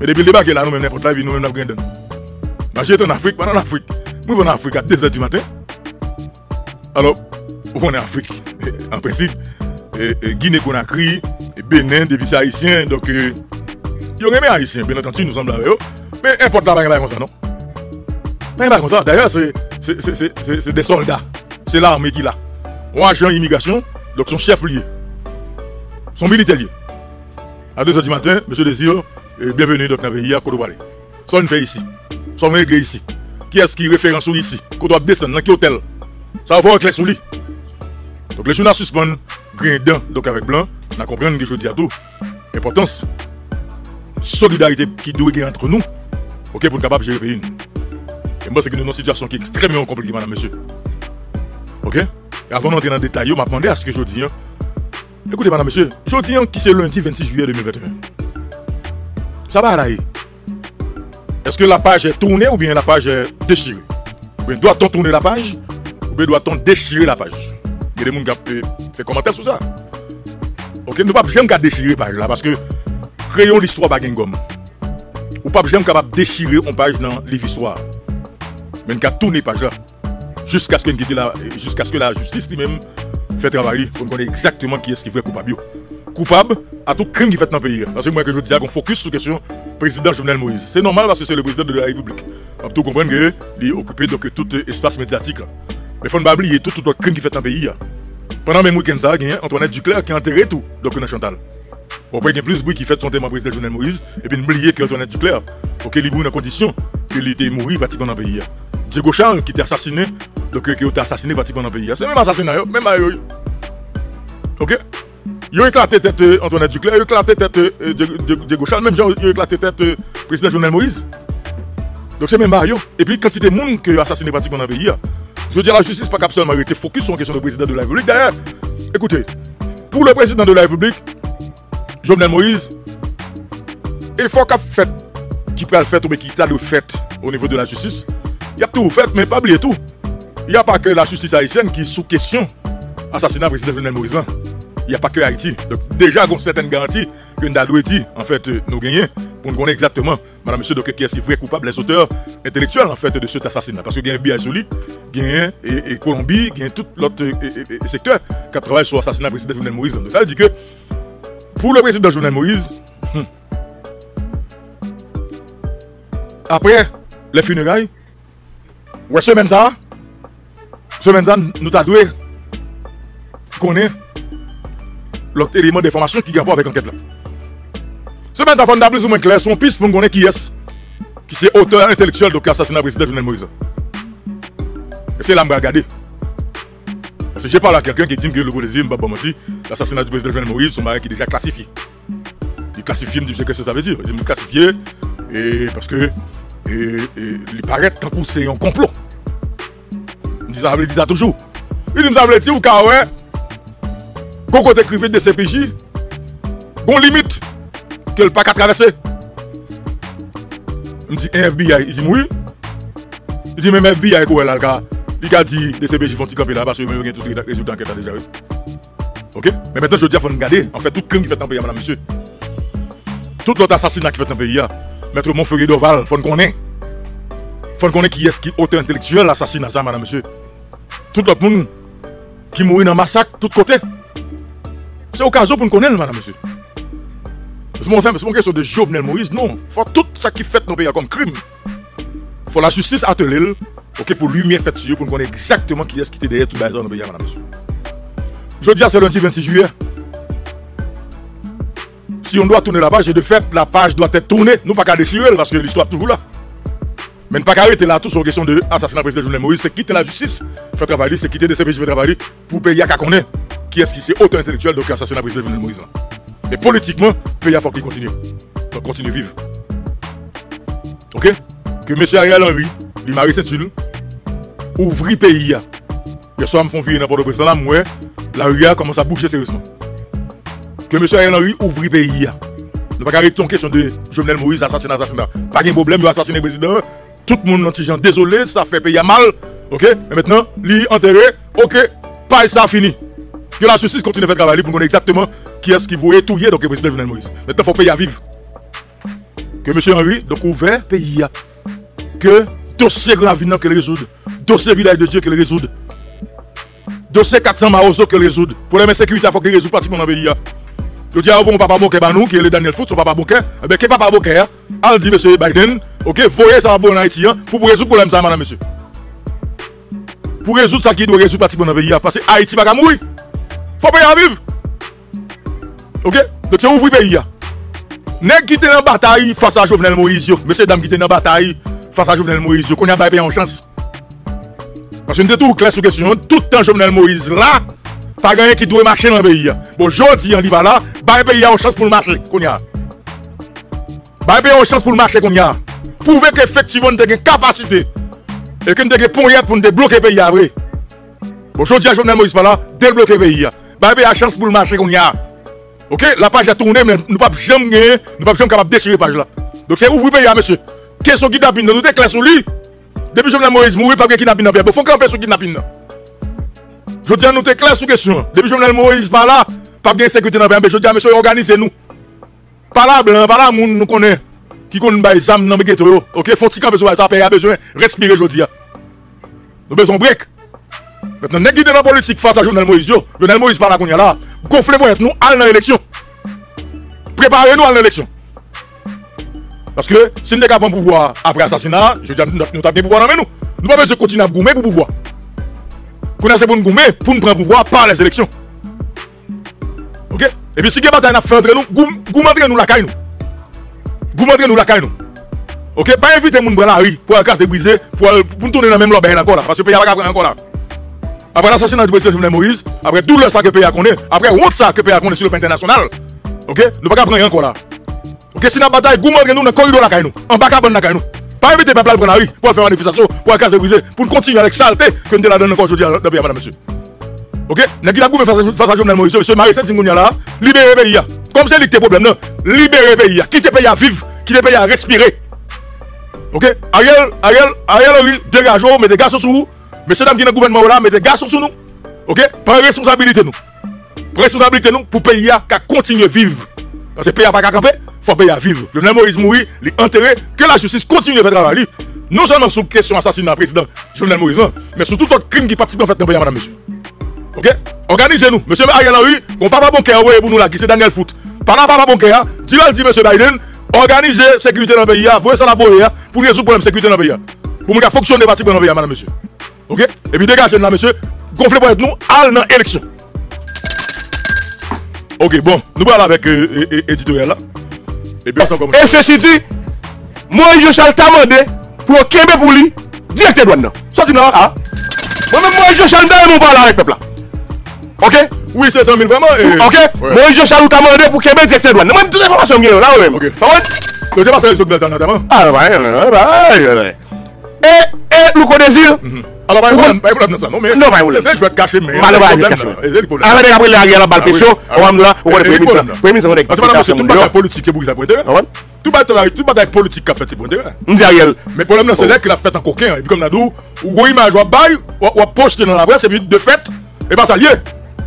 Mais depuis le débat qui est là, nous même n'importe la vie, nous même nous gagnons. Moi j'étais en Afrique, pendant en Afrique à 2h du matin. Alors, on est en Afrique, eh, en principe, eh, eh, Guinée-Conakry, Bénin, depuis c'est haïtien, donc, euh, ils ont aimé haïtien, bien entendu, nous sommes là, yo. mais importe la bagarre comme ça, non? Mais pas comme ça. D'ailleurs, c'est- des soldats. C'est l'armée qui l'a. On a agent immigration, donc son chef lié. Son militaire lié. À 2h du matin, monsieur Désir, et bienvenue dans le pays à Côte-d'Ivoire. Son fait ici. Son réglé ici. Qui est-ce qui référence ici? Qu'on doit descendre dans quel hôtel? Ça va clair sur lui. Donc les journaux suspendent, grain dedans, donc avec blanc, on a compris que je dis à tout. Importance, solidarité qui doit être entre nous, ok, pour nous capable de gérer le pays. Moi, c'est une situation qui est extrêmement compliquée, madame, monsieur. Ok? Et avant d'entrer dans le détail, je m'a demandé à ce que je dis. hein. Écoutez, madame, monsieur, je dis hein, qui c'est lundi 26 juillet 2021. Ça va là? Est-ce que la page est tournée ou bien la page est déchirée? Doit-on tourner la page? Ou bien doit-on déchirer la page? Il y a des gens qui ont fait commentaires sur ça. Ok, nous ne pouvons pas déchirer la page là parce que créons l'histoire par gomme. Ou pas jamais capable de déchirer une page dans livre nous tourner page là jusqu'à ce que nous quitte la ce que la justice lui-même fait travailler pour nous connaître exactement qui est-ce qui est vrai coupable. yo. Coupable à tout crime qui fait dans le pays. Parce que moi que je disais qu'on focus sur la question président Jovenel Moïse. C'est normal parce que c'est le président de la République. Peut comprendre que il est occupé de tout espace médiatique là. Mais il faut ne pas oublier tout tout crime qui fait dans le pays. là. Pendant même week-end ça, il y a Antoinette Duclerc qui a enterré tout docteur Chantal. Bon, après, il y a plus de bruit qui fait son thème en président Jovenel Moïse, et puis n'oubliez que Antoinette Duclerc, pour qu'il est dans condition qu'il était mort pratiquement dans le pays. Diego Charles, qui était assassiné, donc qui ont assassiné pratiquement dans le pays. C'est même assassinat, même à eux. Ok? Ils ont éclaté tête euh, Antoinette Duclerc, ils ont éclaté tête euh, Diego Charles, même ils ont éclaté tête euh, président Jovenel Moïse. Donc c'est même Mario. Et puis, quantité de monde qui ont assassiné pratiquement dans le pays. Je veux dire, la justice pas seulement été focus sur la question du président de la République. D'ailleurs, écoutez, pour le président de la République, Jovenel Moïse, il faut qu'il fait, qui peut le faire ou qui t'a le fait au niveau de la justice. Y a tout fait, mais pas oublier tout. Il n'y a pas que la justice haïtienne qui est sous question assassinat président Jovenel Moïse. Il n'y a pas que Haïti. Donc déjà, il y a certaines garanties que nous avons dit, en fait, euh, nous gagnons pour nous connaître exactement, madame, monsieur, donc, qui est vrai coupable, les auteurs intellectuels, en fait, de cet assassinat. Parce que y a un BI Soli, il y a Colombie, il y a tout l'autre secteur qui travaille sur l'assassinat du président Jovenel Moïse. Donc ça veut dire que, pour le président Jovenel Moïse, hmm, après les funérailles, ouais, semaine ça, semaine ça, nous avons dû connaître l'autre élément d'information qui a rapport avec l'enquête là. Ce matin, on a plus ou moins clair son piste pour connaître qui est qui c'est auteur intellectuel de l'assassinat du président Jovenel Moïse. Et c'est là que je regarder. Parce que parle à quelqu'un qui dit que le régime, l'assassinat du président Jovenel Moïse, son mari qui est déjà classifié. Il classifie, il me dit que ça veut dire. Il dit classifié et parce que il paraît tant que c'est un complot. Dit ça, dit ça toujours. Il dit ça veut dire ou ouais? Gon côté écrivait de CPJ, gon limite que le pas qu'à traverser. Il dit FBI, il dit oui. Il dit même FBI quoi là le Il a dit des CPJ font camper là parce que même tout résultat d'enquête déjà. OK? Mais maintenant je dis il faut regarder en fait tout crime qui fait le pays madame monsieur. Tout l'autre assassinat qui fait le pays Maître Montferrier d'Oval, faut qu'on connaît. Faut qu'on connaît qui est qui auteur intellectuel l'assassinat ça madame monsieur. Tout l'autre monde qui mourit dans massacre tout côté. C'est l'occasion pour nous connaître, madame, monsieur. C'est mon, mon question de Jovenel Moïse. Non, il faut tout ça qui fait nos pays comme crime. Il faut la justice atteler ok, pour lui mieux faire sur pour nous connaître exactement qui est-ce qui était derrière tout le dans nos pays, madame, monsieur. Je dis c'est lundi 26 juillet. Si on doit tourner la page, et de fait, la page doit être tournée. Nous pas qu'à déchirer parce que l'histoire est toujours là. Mais ne pas arrêter là tout sur la question de l'assassinat du président Jovenel Moïse, c'est quitter la justice, faire travailler, c'est quitter des CPJ, faire travailler pour payer à est qui est-ce qui c'est autant intellectuel donc assassinat président Jovenel Moïse. Mais politiquement, pays a faut qu'il continue. Donc continue vivre. Ok? Que M. Ariel Henry, lui Marie Saint-Tul, ouvre le pays. Que soit me font virer n'importe quoi. Là, moi, la rue commence à boucher sérieusement. Que M. Ariel Henry ouvre le pays. Ne pas arrêter ton question de Jovenel Moïse, assassinat, assassinat. Pas de problème, il assassiner le président. Tout le monde gens désolé, ça fait payer mal. Ok? Mais maintenant, lui enterré, ok, pas ça fini. Que la justice continue à faire travailler pour nous exactement qui est-ce qui voulait étouiller donc le président Jovenel Moïse. Maintenant, il faut payer à vivre. Que M. Henri, donc ouvert pays, que dossier grave que le résoudre, dossier village de Dieu que le résoudre, dossier 400 Marozo que le résoudre. Pour la sécurité, il faut que le résoudre pratiquement dans le pays. Je dis à mon papa Bokeh Banou, qui est le Daniel Foot, son papa Bokeh, eh bien, que papa Bokeh, elle dit M. Biden, ok, voyez ça va en Haïti, hein, pour résoudre le problème, ça, madame, monsieur. Pour résoudre ça qui doit résoudre pratiquement dans le pays, parce que Haïti va mourir. Faut payer à vivre. Ok? Donc c'est ouvrir le pays. Nèg qui était dans la bataille face à Jovenel Moïse, monsieur dame qui était dans la bataille face à Jovenel Moïse, qu'on a pas en chance. Parce que nous tout clair sur la question, tout le temps Jovenel Moïse là, pas gagné qui doit marcher dans le pays. Bon, dis on dit là, pas payer en chance pour le marcher, qu'on y a. Pas payer en chance pour le y a. Prouver qu'effectivement nous avons et que nous avons débloquer le pays après. Jovenel pas là, débloquer le pays bah, la chance pour le marché y a. La page a tourné, mais nous ne pouvons jamais nous ne de déchirer la page là. Donc c'est ouvrir pays, monsieur. Question kidnapping, nous sommes sur lui. Depuis Moïse mourir, pas de kidnapping Il faut sur kidnapping. Je dis à nous sur question. Depuis que Moïse pas là, pas de sécurité dans le Je dis à monsieur, organisez-nous. Pas là, blanc, pas là, nous. Qui connaît les âmes dans le ghetto. Ok, faut-il camper sur ça, il a besoin de respirer, je dis. Nous avons besoin de break. Maintenant, nous dans la politique face à Jovenel Moïse. Jovenel Moïse par là qu'on là. Gonflez moi nous dans l'élection. Préparez-nous à l'élection. Parce que si nous avons pas pouvoir après assassinat, je dis nous avons pas pouvoir dans nous. Nous ne pouvons pas continuer à goumer pour pouvoir. Nous avons pour nous goumer pour nous prendre pouvoir par les élections. Ok? Et puis si vous avez fait entre nous, goumez nous la caille nous. Goumez nous la caille nous. Ok? Pas inviter prendre la rue pour casser briser, pour nous tourner dans le même lobby encore là. Parce que le pays n'a pas encore là. après l'assassinat du président Jovenel Moïse, après le ça que pays a connaît, après honte ça que pays a connaît sur le plan international. OK? Nous pas prendre encore là. OK, si la bataille goumand nous dans le corridor la nous, en bas cabane la nous. Pas inviter peuple à prendre la rue pour faire manifestation, pour casser briser, pour continuer avec saleté que nous la donne encore aujourd'hui dans monsieur. OK? N'a qui la goumé face à Jovenel Moïse, monsieur Marie Saint Ngounia là, libérer pays Comme c'est qui problème non, libérer pays, quitter pays à vivre, quitter pays à respirer. OK? Ariel Ariel Ariel Henry dégagez mettez garçons sous vous. Messieurs dames qui dans le gouvernement là, mettez garçons sous nous. OK? Prends responsabilité nous. Responsabilité nous pour pays à continuer à vivre. Parce que pays à pas camper, faut payer à vivre. Jovenel Moïse mourir, il enterré, que la justice continue à faire travail. Non seulement sur question assassinat président Jovenel Moïse, mais sur tout autre crime qui participe en fait dans le pays, madame, monsieur. Ok? Organisez-nous. Monsieur Ariel Henry, mon papa bancaire, pour nous là, qui c'est Daniel Foot. Pendant papa bancaire, dis-le, dit monsieur Biden, organisez la sécurité dans le pays, voyez ça la voyer pour résoudre le problème de sécurité dans le pays. Pour nous fonctionner parti dans le pays, madame, monsieur. Ok? Et puis dégagez là, monsieur, gonflez pour être nous, allons dans l'élection. Ok, bon, nous parlons avec l'éditorial là. Et puis on Et ceci dit, moi, je suis demandé pour Kembe pour lui, directeur douane. Là. Ah. Moi, je suis demandé pour parler avec le peuple là. Ok? Oui, c'est 100 000 vraiment. Ok? Moi, je suis demandé pour Kembe directeur douane. Moi, toute l'information là, oui. Ok. Donc, je passe sur le notamment. Ah, ouais, ouais, ouais. Et, et, nous connaissons. Alors, pas de problème dans ça. Non, mais. Non, pas de problème. C'est je vais te cacher, mais. Pas de problème. Ah, mais après, il y a la on va le premier ministre. Premier ministre, on va Parce que, madame, c'est toute bataille politique qui est pour ça, pour intérêt. Tout bataille, toute bataille politique qui a fait, c'est pour intérêt. On dit Ariel. Mais le problème, c'est là qu'il a fait un coquin. Et puis, comme on a dit, ou image, ou ou poster dans la presse, et puis, de fait, et pas ça lié.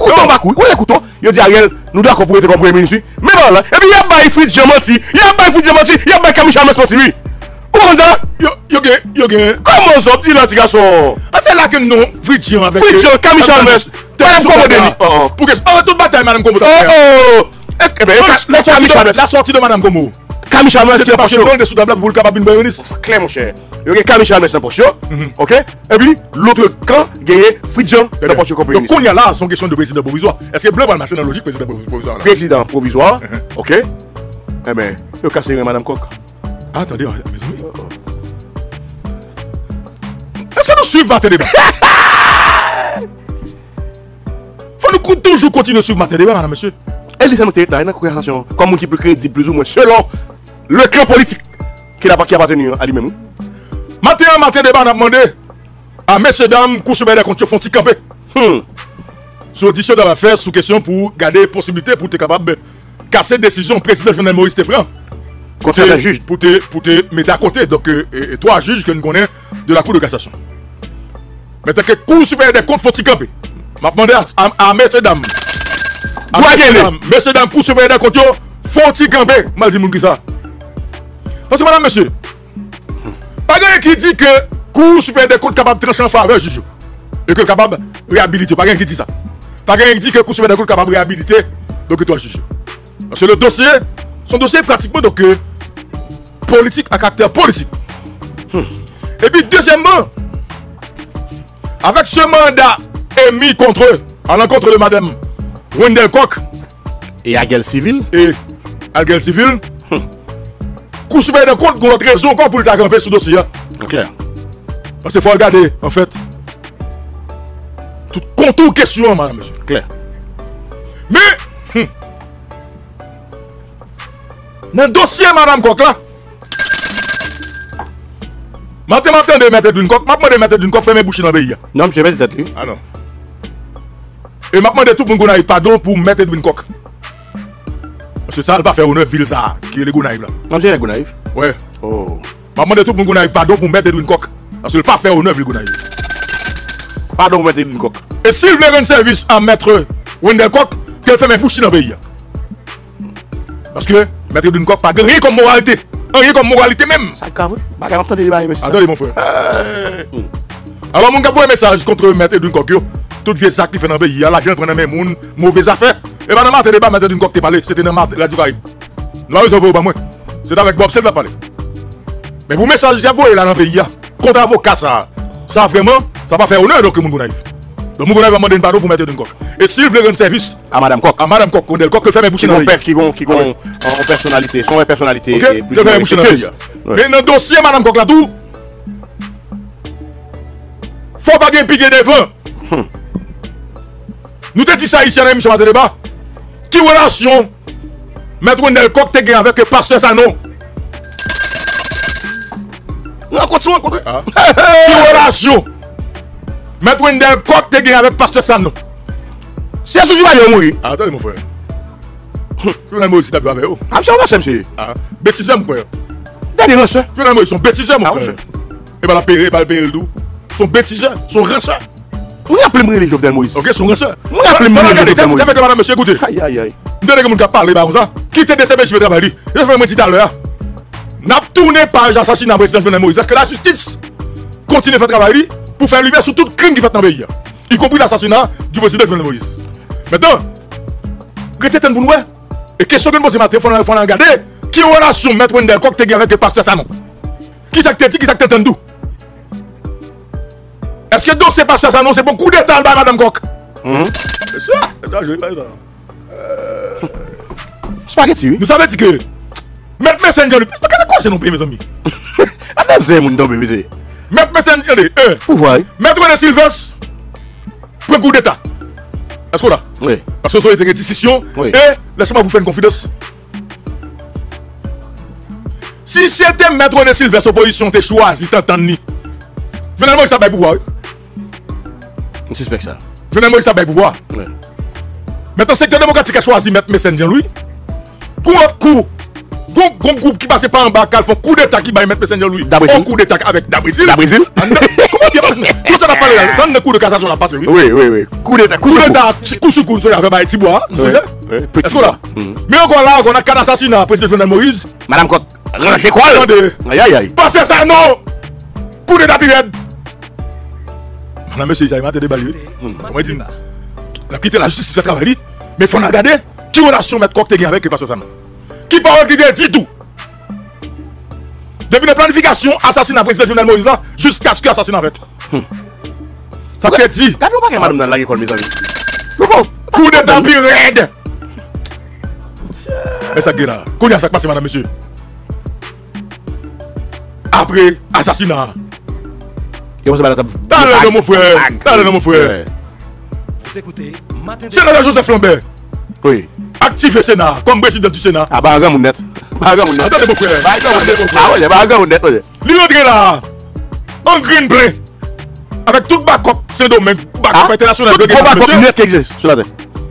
Kouton bakou, kou le kouton, yo di a yel, nou da kompou ete kompou eme nisi. Mè nan la, epi yap bay frit jamanti, yap bay frit jamanti, yap bay kamisha mè sponti mi. Kouman da, yo gen, yo gen, kouman sop di la ti gaso. A se la ke nou frit jan avèk. Frit jan, kamisha mè, madame komode mi. Pou kes, a wè tout batay madame komode. Oh oh, ebe, la sorti de madame komode. Comodeni. Camille Chalmers, c'est pas sûr. de sous table pour le capable d'une bérénice. Clair, mon cher. Il y a Camille Chalmers dans poche, ok? Et puis, l'autre camp, gagne Fritchion dans poche comme Donc, qu'on y a là, son question de président provisoire. Est-ce que Bleu va marcher dans la logique président provisoire Président provisoire, ok? Eh ben, il a cassé Madame Coq. Attendez, mes amis. Est-ce que nous suivons Matin Débat Faut nous toujours continuer à suivre Matin Débat, madame, monsieur. Et les amis, il y a une conversation comme qui peut crédible plus ou moins selon le clan politique qui n'a pas appartenu à lui-même. Matin, Matin Débat, on a demandé à messieurs dames, sur les comptes, font camper? Hmm. Sur audition de l'affaire, sous question pour garder possibilité pour être capable de casser décision président Jovenel Moïse te prend. Contre un juge. Pour te, pour te mettre à côté. Donc, euh, trois juges que nous connaissons de la Cour de cassation. Mais que Cour supérieure des comptes faut-il camper? Je demandé à, à, à messieurs dames. Messieurs dames, Cour supérieure des comptes, faut-il camper? Je dis ça. Parce que madame, monsieur, pas quelqu'un qui dit que Cour supérieure des comptes capable de trancher en faveur juge. Et que capable de réhabiliter. Pas quelqu'un qui dit ça. Pas quelqu'un qui dit que Cour supérieure des comptes capable de réhabiliter. Donc, toi, juge. Parce que le dossier, son dossier est pratiquement donc, euh, politique à caractère politique. Et puis, deuxièmement, avec ce mandat émis contre eux, à l'encontre de Madame Wendell Koch. Et à guerre civile. Et à guerre Coup super de compte, qu'on raison encore pour le camper ce dossier. Hein. Clair. Parce qu'il faut regarder, en fait, tout contour question, madame, monsieur. Clair. Mais, hum, dans le dossier, madame Koch là, Matin, matin de mettre d'une coque, maintenant de mettre d'une coque, faire mes bouches dans le pays. Non, monsieur, tête Ah non. Et maintenant de tout pour nous pardon pour mettre d'une coque. Que ça ne va pas faire honneur ville ça, qui est les gonaïves là. Non, monsieur, les gonaïves Ouais. Oh. Maintenant de tout pour nous pardon pour mettre d'une coque. Parce que ne pas faire honneur ville gonaïve. Pardon pour mettre d'une coque. Et s'il veut rendre service à mettre Wendell Coq, qu'elle fait mes bouches dans le pays. Parce que mettre d'une coque, pas rien comme moralité. Rien comme moralité même. Ça grave. Bah, attendez, monsieur. Attendez, mon frère. Euh... Alors, mon gars, un message contre Maître Edwin Kokyo. Tout vieux sac qui fait dans le pays, l'argent prend dans mes moun, mauvaise affaire. Et pas dans le débat, Maître Edwin Kokyo parlé, c'était dans la radio Caraïbe. Là, ils ont pas moi. C'est avec Bob c'est là parler. Mais vous message, j'ai envoyé là dans le pays, contre avocat, ça, ça vraiment, ça va faire honneur donc mon naïf. Donc, mon naïf va demander pardon pour Maître Edwin Kokyo. Et s'il veut rendre service à Madame Coq, à Madame Coq, on le coq qui fait mes bouchées dans le pays. Qui vont, qui vont en personnalité, son personnalité. Ok, je fais mes bouchées dans le pays. Mais dans le dossier, Madame Coq, tout, faut pas gagner piqué devant. Nou te ti sa isye nan emisyon mater deba. Ki relasyon Mètre Wendel Kok te gen avèk pastor Sanon? Mwen kote sou an kote. Ki relasyon Mètre Wendel Kok te gen avèk pastor Sanon? Se sou di wale yon mouri. A, atèl mou fwè. Sou nan mouri si tabou avè yo. A, msè an vasè msè. A, betisèm kwen yo. Dè di rensè. Sou nan mouri son betisèm mou fwè. E ba la pere, e ba la pere l'dou. Son betisèm, son rensè. Mwen rappele mre le Jovenel Moïse. Ok, sont rinceurs. Moi, appelez moi, Regardez, Jovenel Moïse. ça fait que madame monsieur écoutez. Aïe, aïe, aïe. Ndè que moun ka parle ba comme ça. Qui te je vais travailler. Je fais moi dit tout à l'heure. N'a tourné page assassinat président Jovenel Moïse que la justice continue faire travail pour faire lumière sur tout crime qui fait dans le pays? Y compris l'assassinat du président Jovenel Moïse. Maintenant, Gretchen ten pour nous. Et question que nous posons matin, faut faut regarder qui relation maître Wendel Coq te avec le pasteur Sanon. Qui ça que te dit qui ça que te d'où Est-ce que dossier pasteur Sanon c'est bon? Coup d'état par madame Coq C'est ça? Attends, je vais pas ça. Spaghetti, oui? Nous savons que Maître Messenger, pas quoi c'est non pays, mes amis? Zè moun don bebe zè. Maître Messenger, euh, Pou vay? Maître René Sylvestre, prend coup d'état. Est-ce qu'on a? Oui. Parce que ça a été une décision. Oui. Et laissez-moi vous faire une confidence. Si c'était Maître René Sylvestre, opposition, t'es choisi, t'entends ni. Finalement, il s'appelle pouvoir. Mwen suspect sa. Finalement, il s'appelle pouvoir. Maintenant, secteur démocratique a choisi Maître Messenger, lui. Coup coup. Gon groupe qui passe par en bas, qui font coup d'état qui va mettre Messenger, lui. D'Abrésil. Un coup d'état avec Brésil? Ah, Comment bien Tout ça n'a pas là. Ça, un coup de cassation l'a passé, oui. Oui, oui, oui. Coup d'état, coup d'état. coup sur coup, ça pas Tibois. Petit Est-ce qu'on a Mhm. Mais encore là, on a quatre assassinats, président Jovenel Moïse. Madame Coq, range l'école. Attendez. Aïe, aïe, aïe. Passez ça, non Coup d'état période. Madame, monsieur, j'ai maté déballer. Comment dit On a quitté la justice, fait travailler. Mais il faut regarder qui relation mettre te avec le pasteur Sam. Qui parole qui dit tout Depuis la planification, assassinat président Jovenel Moïse là, jusqu'à ce que l'assassinat fait. Ça fait dit. Gade ou pa gen madame la ekol, mes amis? Coup d'état puis raide. Mais ça là. Qu'on y a ça qui passe, madame, monsieur. Après assassinat. Yo mon frère. Dans le nom, mon frère. Ouais. Vous écoutez Matin Débat. Sénateur Joseph Lambert, Oui. activé Sénat comme président du Sénat. Ah, ba an gan moun net. Ba an gan moun net. Attendez, mon frère. Ba an gan moun net. Ah, oye, ba an gan moun net, oye. Lui rentre là, en green plein, avec tout backup Saint-Domingue, backup Ah, international. Tout bakop net ki egzist, sou la te.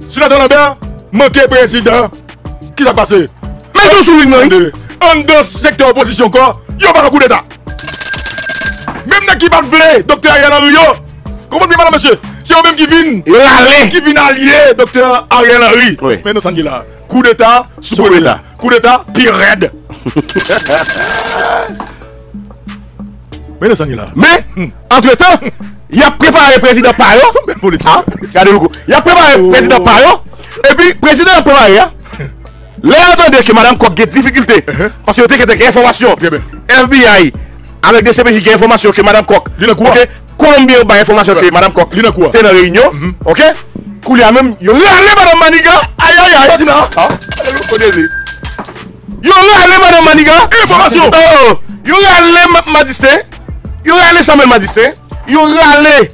Sénateur Lambert, manqué président. Qui s'est passé? Men tou sou lig nan, en dans secteur opposition encore, yo pas un coup n'a qui pas vle, docteur Ariel Henry yo. Comprenez madame monsieur, c'est eux même qui viennent qui viennent allier docteur Ariel Henry. Oui. Mais nous sommes là. Coup d'état, sous Sous coup d'état. d'état. Coup d'état, pire raide. Mais nous sommes là. Men, entre tan, y ap prepare prezident par yo. Même police. Ha? Gade loukou. Y ap prepare prezident par yo. E pi, prezident ap prepare ya. Le entende ke madame Kok gen difficulté. Parce yo te kete gen informasyon. Bien, bien. FBI, avec des CPJ qui a information que Mme Koch, ok, Colombien a information que Mme Koch, t'es dans réunion, ok, Koulia même, yo râlé Mme Maniga, aïe aïe aïe, ah. yo râlé Mme Maniga, information, eh, oh. yo râlé Madistin, yo râlé Samuel Madistin, yo râlé,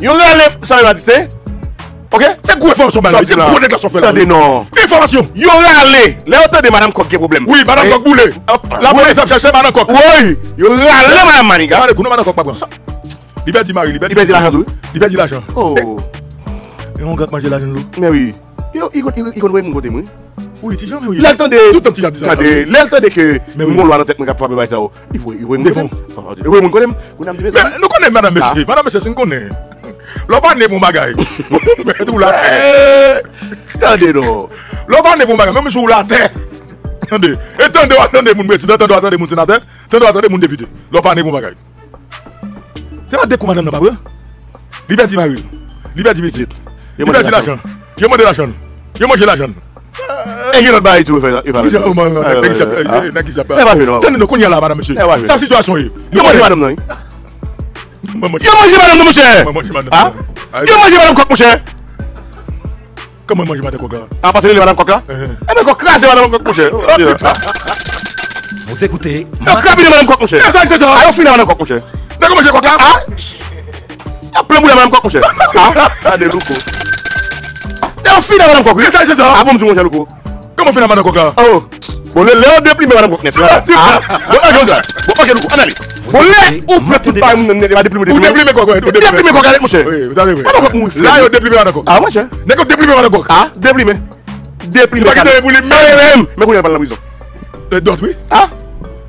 yo râlé Samuel Madistin, Ok? C'est quoi information, madame? C'est quoi déclaration fait là? Attendez, non. Information. Yo. Le autant de madame Kok gen problème. Oui, madame Eh, Coq. Hop, La police a cherché madame Coq. Oui. Yo rale madame Maniga. Regardez, nous, madame Coq, pas bon. Liberté Marie, liberté. Pète l'argent? Liberté l'argent. Oh. Et on gratte manger l'argent de l'eau. Mais oui. Yo, il connaît mon côté moi. Oui, tu jamais, oui. De Tout un petit bizarre. Attendez, de que mon loi dans tête moi cap frapper ça. Il faut il faut mon Des côté. Il faut mon côté. Mais nous madame Ah. monsieur. Madame monsieur, c'est Lò pa ne pou bagay. Mè tou la tè. Tande nou. Lò pa ne pou bagay. Mè mè sou la tè. Tande. E tande ou atande moun president, tande ou atande moun senateur, tande ou atande moun depite. Lò pa ne pou bagay. Se pa dekou madame nan pa bre? Liberti maril. Liberti petit. Liberti la chan. Yo mande la chan. Yo manje la chan. E yon bayi tou e fè la. E pa fè nou. Tande nou konye la madame mè sè. Sa situasyon e. Yo mande madame nan. Maman, Yo mangé madame non mon cher. Maman, je m'en Ah? Yo mangé madame Kok mon cher. Comment manger madame Coca? Ah parce que madame Kok là. Eh, Eh ben Kok crase madame Kok mon cher. Vous écoutez Yo Kok ça, c'est ça. Ah yo Kok? Ah? Kok. Ah? Louko. E nan Kok? E e. A bon? Koman nan Kok la? Oh, le Kok nes. An ali. Ou pre tout bay moun nan Ou deplime kok Ou deplime kok alet monshe La yo deplime an akok A monshe Nekop deplime an akok A deplime Deplime sa Mwen konen pal nan prizon Dot we A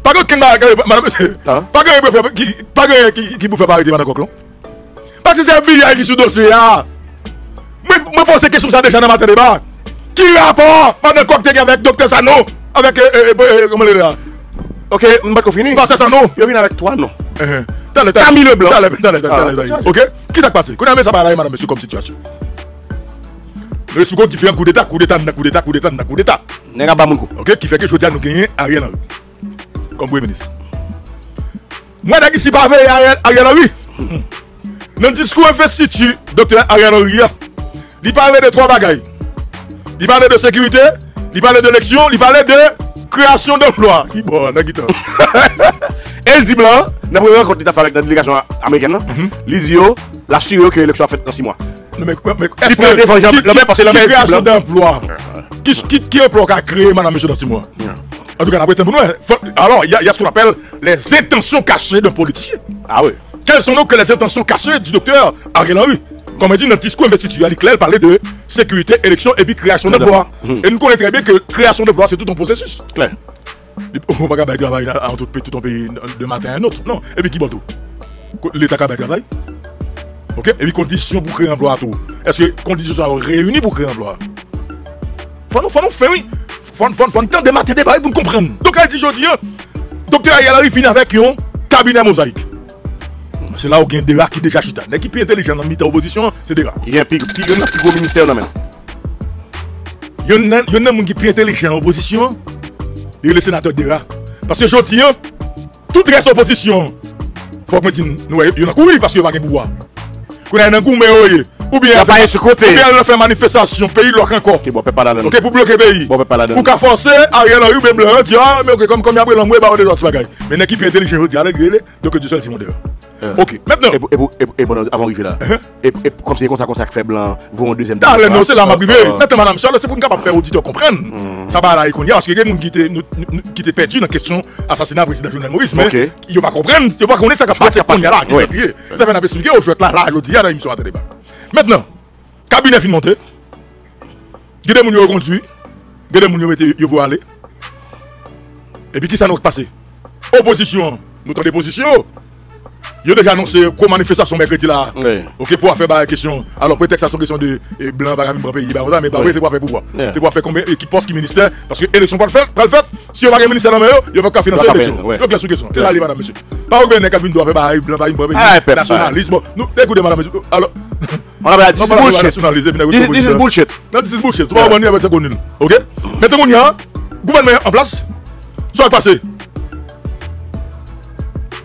Pagè ken ba Pagè ki boufe parite an akok lon Pagè se vi a ki sou dosye a Mwen pose kesyon sa deja nan maten deba Ki rapor Pan nan kok teke avèk doktor Sano Avèk Koman lè lè a Ok, mbat kon fini. Pas ça, Sano? Yo vin avèk 3 non? Euh, Attendez, attendez. Camille Leblanc. Ça, Ok? Qui s'est passé? Qu'on a mis ça par là, madame, monsieur, comme situation. Nous expliquons différents coups d'état, coup d'état, coup d'état, coup d'état, coup d'état. Ka ba moun ko. Ok? Qui fait que je dis à nous gagner Ariel Henry. Comme Premier ministre. Moi, d'ailleurs, ici, pas avec Ariel, Henry. Dans le discours investitu, docteur Ariel Henry, il parlait de trois bagailles. Il parlait de sécurité, il parlait d'élection, il parlait de création d'emploi. Qui bon, dans guitare. El di blan, nan pou yon konti ta fè avèk nan delegasyon Ameriken nan, li di yo, la yo ke eleksyon a fèt nan 6 mwa. Non, mais, parce que le qui maire est création blanc. d'emploi Qui, qui, qui emploi qu'a créé madame monsieur dans six mois? En tout cas, après, nous, alors, il y, a- il ce qu'on appelle les intentions cachées d'un politicien. Ah oui. Quelles sont donc que les intentions cachées du docteur Ariel Henry? Comme on dit dans le discours investiture, Claire parlait de sécurité, élection et puis création d'emploi. Mhm. Et nous connaissons très bien que création d'emploi, c'est tout un processus. Claire. On va pas travailler dans tout un pays de matin à un autre. Non. Et puis qui tout L'État qui va travailler. Ok? Et puis conditions pour créer un emploi à tout. Est-ce que conditions sont réunies pour créer un emploi? Faut nous nous faire oui. Faut faut temps de mater débat pour nous comprendre. Donc elle dit aujourd'hui, hein, docteur Ayala arrive finit avec un cabinet mosaïque. C'est là où il y a des rats qui déjà chutent. Les qui plus intelligents dans la opposition, c'est des rats. Il y a pi pi yon nan pi gros ministère nan men. Il y en a il y en a moun qui plus intelligent en opposition. Il est le sénateur des rats. Parce que aujourd'hui, hein, toute reste opposition, faut que je dise, il y en a courir parce qu'il n'y a de. Ou bien, pas côté. ou bien, fait manifestation, pays encore. Ok, bon. Ok, pour bloquer le pays. Bon, pas. Pour qu'à forcer, Ariel Henry, blanc, tu vois, mais ok, comme, comme après bah, bagage. Mais une équipe intelligente, dis, allez, griller, donc du seul Simon dehors. Ok, maintenant, E e e e pou, avant rive la. E pou, e pou, kom se kon sa kon sa fè blan, vou an deuxième le non, c'est là ma privé. Ah. Maintenant, madame, Charles, c'est pour de faire auditeur comprendre. Ça va là, il y a parce que il y a des gens qui nous- qui perdus dans la question assassinat président Jovenel Moïse. Mais ne pas comprendre, ils ne pas connaître ça qui là. Ça fait expliquer, au là, là, je dis, il l'émission à débat. Maintenant, cabinet fin monté. Il y a des gens qui conduit. Il y a des gens aller. Et puis, qui ça nous passé Opposition, nous avons des positions. Ils ont déjà annoncé quoi manifestation mercredi là. Ok, pour faire la question. Alors, prétexte à son question de eh, blanc, par exemple, pays, bah, mais bah, Ouais. oui, c'est pour faire pouvoir. C'est pour faire combien, qui pense qui ministère? Parce que l'élection pas le faire, pas le faire. Si on va gagner ministère dans le il n'y a pas financer Pas l'élection. Donc, la sous-question. C'est là, les madame, monsieur. Pas qu'à venir doit faire, bah, blanc, bah, blanc, Ah, pep, nationalisme. Nous, écoutez, madame, monsieur. Alors, On a dit, pas bullshit. This, is bullshit. non, this is bullshit. Tu vas revenir avec ça qu'on. Ok? Maintenant, on y a gouvernement en place. Va passer.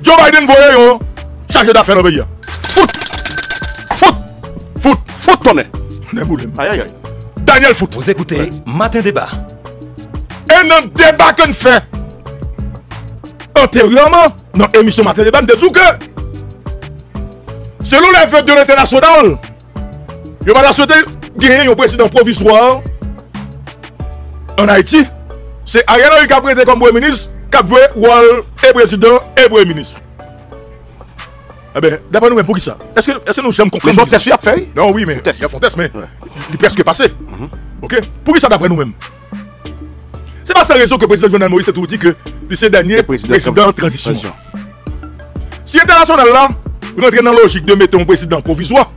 Joe Biden voyait un chargé d'affaires dans le pays. Foot. Foot. Foot. Foot boules. Aïe, aïe, aïe. Daniel Foot. Vous écoutez Matin Débat. Et dans le débat qu'on fait antérieurement, dans l'émission Matin Débat, nous disons que selon les fêtes de l'international, il va souhaiter gagner un président provisoire en Haïti. C'est Ariel Henry qui a prêté comme premier ministre, qui a et président et premier ministre. Eh d'après nous, mais pour qui ça? Est-ce que, est-ce que nous sommes Mais comprendre son test a fait? non, oui, mais il y a font test, mais il est presque passé. Ok? Pour qui ça d'après nous-mêmes? C'est pas sans raison que le président Jovenel Moïse a tout dit que c'est le dernier président en transition. Si international là, vous entrez dans la logique de mettre un président provisoire,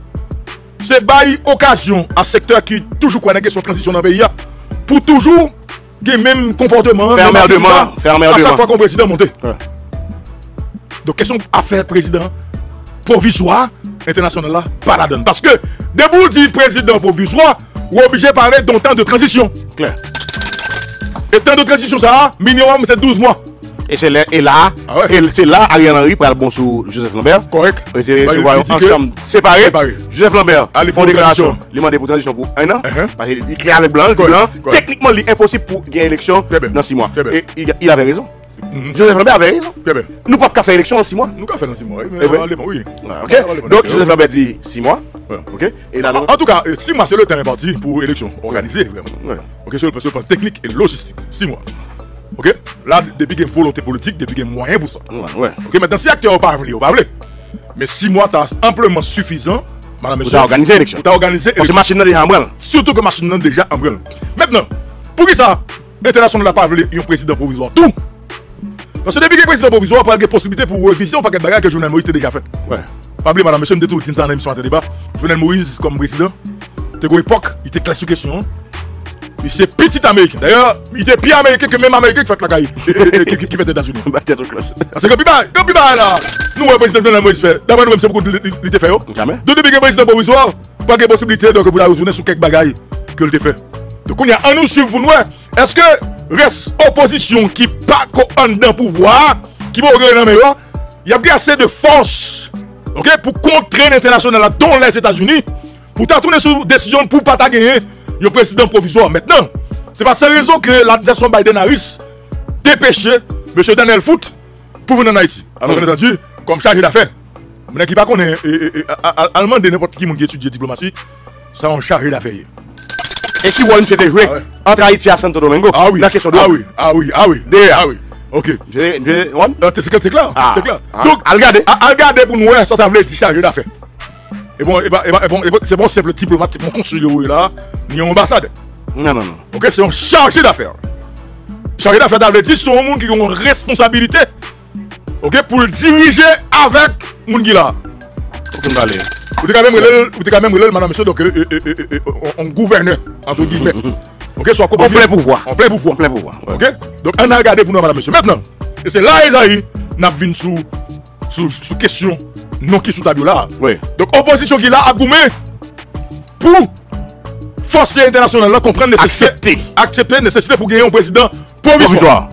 c'est bail occasion à secteur qui toujours connaît question de transition dans le pays pour toujours le même comportement, Faire attitude, faire à chaque fois qu'un président monte. Donc, question à faire président provisoire international là, pas la donne. Parce que, debout dit président provisoire, ou obligé de parler d'un temps de transition. Claire. Et temps de transition, ça, minimum, c'est 12 mois. Et c'est là, et là, Ah ouais. et c'est là, Ariel Henry pour le bon sous Joseph Lambert. Correct. Il était Bah, il- recevoir il dit en que- chambre séparée. Séparée. Joseph Lambert, il faut font une déclaration. Il demande pour transition pour un an. Uh-huh. Parce qu'il clair avec blanc, Correct. blanc. Correct. Techniquement, il est impossible pour gagner élection Très bien. dans 6 mois. Et il avait raison. Joseph Lambert avait raison. Nous ne pouvons pas faire élection en 6 mois. Nous, qu'à faire dans 6 mois. oui, Mais, Eh ben. oui. Voilà, ok? Allez, bon, Donc, Joseph Lambert dit 6 mois. Ok Et là, En, en tout cas, 6 mois, c'est le terrain parti pour élection organisée, vraiment. Ouais. Ok, sur le plan technique et logistique. 6 mois. Ok Là, depuis qu'il y a volonté politique, depuis qu'il y a moyen pour ça. Ouais, ouais. Ok, maintenant, si acteur n'a pas voulu, pas voulu. Mais 6 mois, t'as amplement suffisant, madame, Pour monsieur. organiser l'élection. Pour t'as organisé Parce que machine déjà en branle. Surtout que machine est déjà en. Maintenant, pour qui ça International n'a pas voulu un président provisoire. Tout Parce que depuis a un président provisoire, il n'y a pas de possibilité pour réviser un paquet de bagages que Jovenel Moïse a déjà fait. Ouais. Pas oublier, madame, monsieur, je me détourne dans l'émission de débat. Jovenel Moïse, comme président, c'était une époque, il était clair sur question. Il c'est petit américain. D'ailleurs, il était pire américain que même américain qui fait la caille, qui qui fait des États-Unis. Parce que quand Piba là, nous, le président Jovenel Moïse fait, d'abord nous, même, c'est beaucoup de l'été fait. oh. Jamais. Donc, depuis que le président provisoire, pas de possibilité donc, pour la retourner sur quelques bagailles que le fait. Donc, on y a un nous suivre pour nous. hein. Est-ce que reste opposition qui pas dans pouvoir, qui va dans le meilleur, il y a assez de force pour contrer l'international, dont les États-Unis, pour tourner sur décision pour pas gagner le président provisoire. Maintenant, c'est pas cette raison que l'administration Biden-Harris dépêché M. Daniel Foot pour venir en Haïti. Alors, bien entendu, comme chargé d'affaires, je qui pas connaît, allemand de n'importe qui qui étudie diplomatie, ça en chargé d'affaires. Et qui voit c'était joué Ah entre Haïti et Santo Domingo. Ah oui, La question de. ah oui, ah oui, ah oui, ah oui. Ok. Je je one. C'est clair, c'est clair. Ah. C'est clair. Ah. Donc, regarder pour nous, ouais, ça, ça veut dire chargé d'affaires. Et bon, et bon, et bon, et bon, et bon, c'est bon, simple diplomate, mon consul là, ni ambassade. Non, non, non. Ok, c'est un chargé d'affaires. Chargé d'affaires, ça veut dire c'est un monde qui a une responsabilité. Ok, pour le diriger avec moun qui là. Faut qu'on un gouverneur, entre guillemets. Ok, soit En plein pouvoir. En plein pouvoir. En plein pouvoir. Ok? Donc, on a regardé pour nous, madame, monsieur. Maintenant, et c'est là, Esaïe, n'a vu sous, sous, sous question, non qui sous tableau là. Oui. Donc, opposition qui là, a goumé pour forcer international là comprendre nécessité. Accepter. Accepter nécessité pour gagner un président provisoire.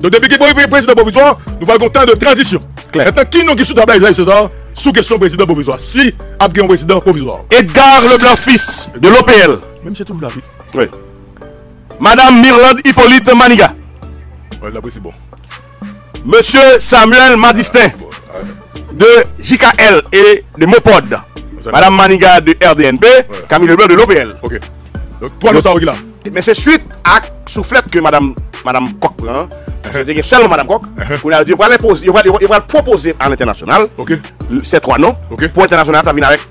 Donc, depuis qu'il y a un président provisoire, nous parlons temps de transition. Clair. Maintenant, qui nous qui sous tableau, Esaïe César, sous question président provisoire Si, a un président provisoire. Edgar Leblanc fils de l'OPL. Même si tout la vie. Oui. Madame Mirland Hippolyte Maniga. Ouais, là, c'est bon. Monsieur Samuel Madistin de JKL et de Mopod. Madame Maniga de RDNP. Camille Leblanc de l'OPL. Ok. Donc, toi, nous savons qui là. Mais c'est suite à soufflette que Madame, Madame Koch prend. C'est seulement Madame dire, il va il va- il proposer à l'international Ok. ces trois noms. Pour l'international,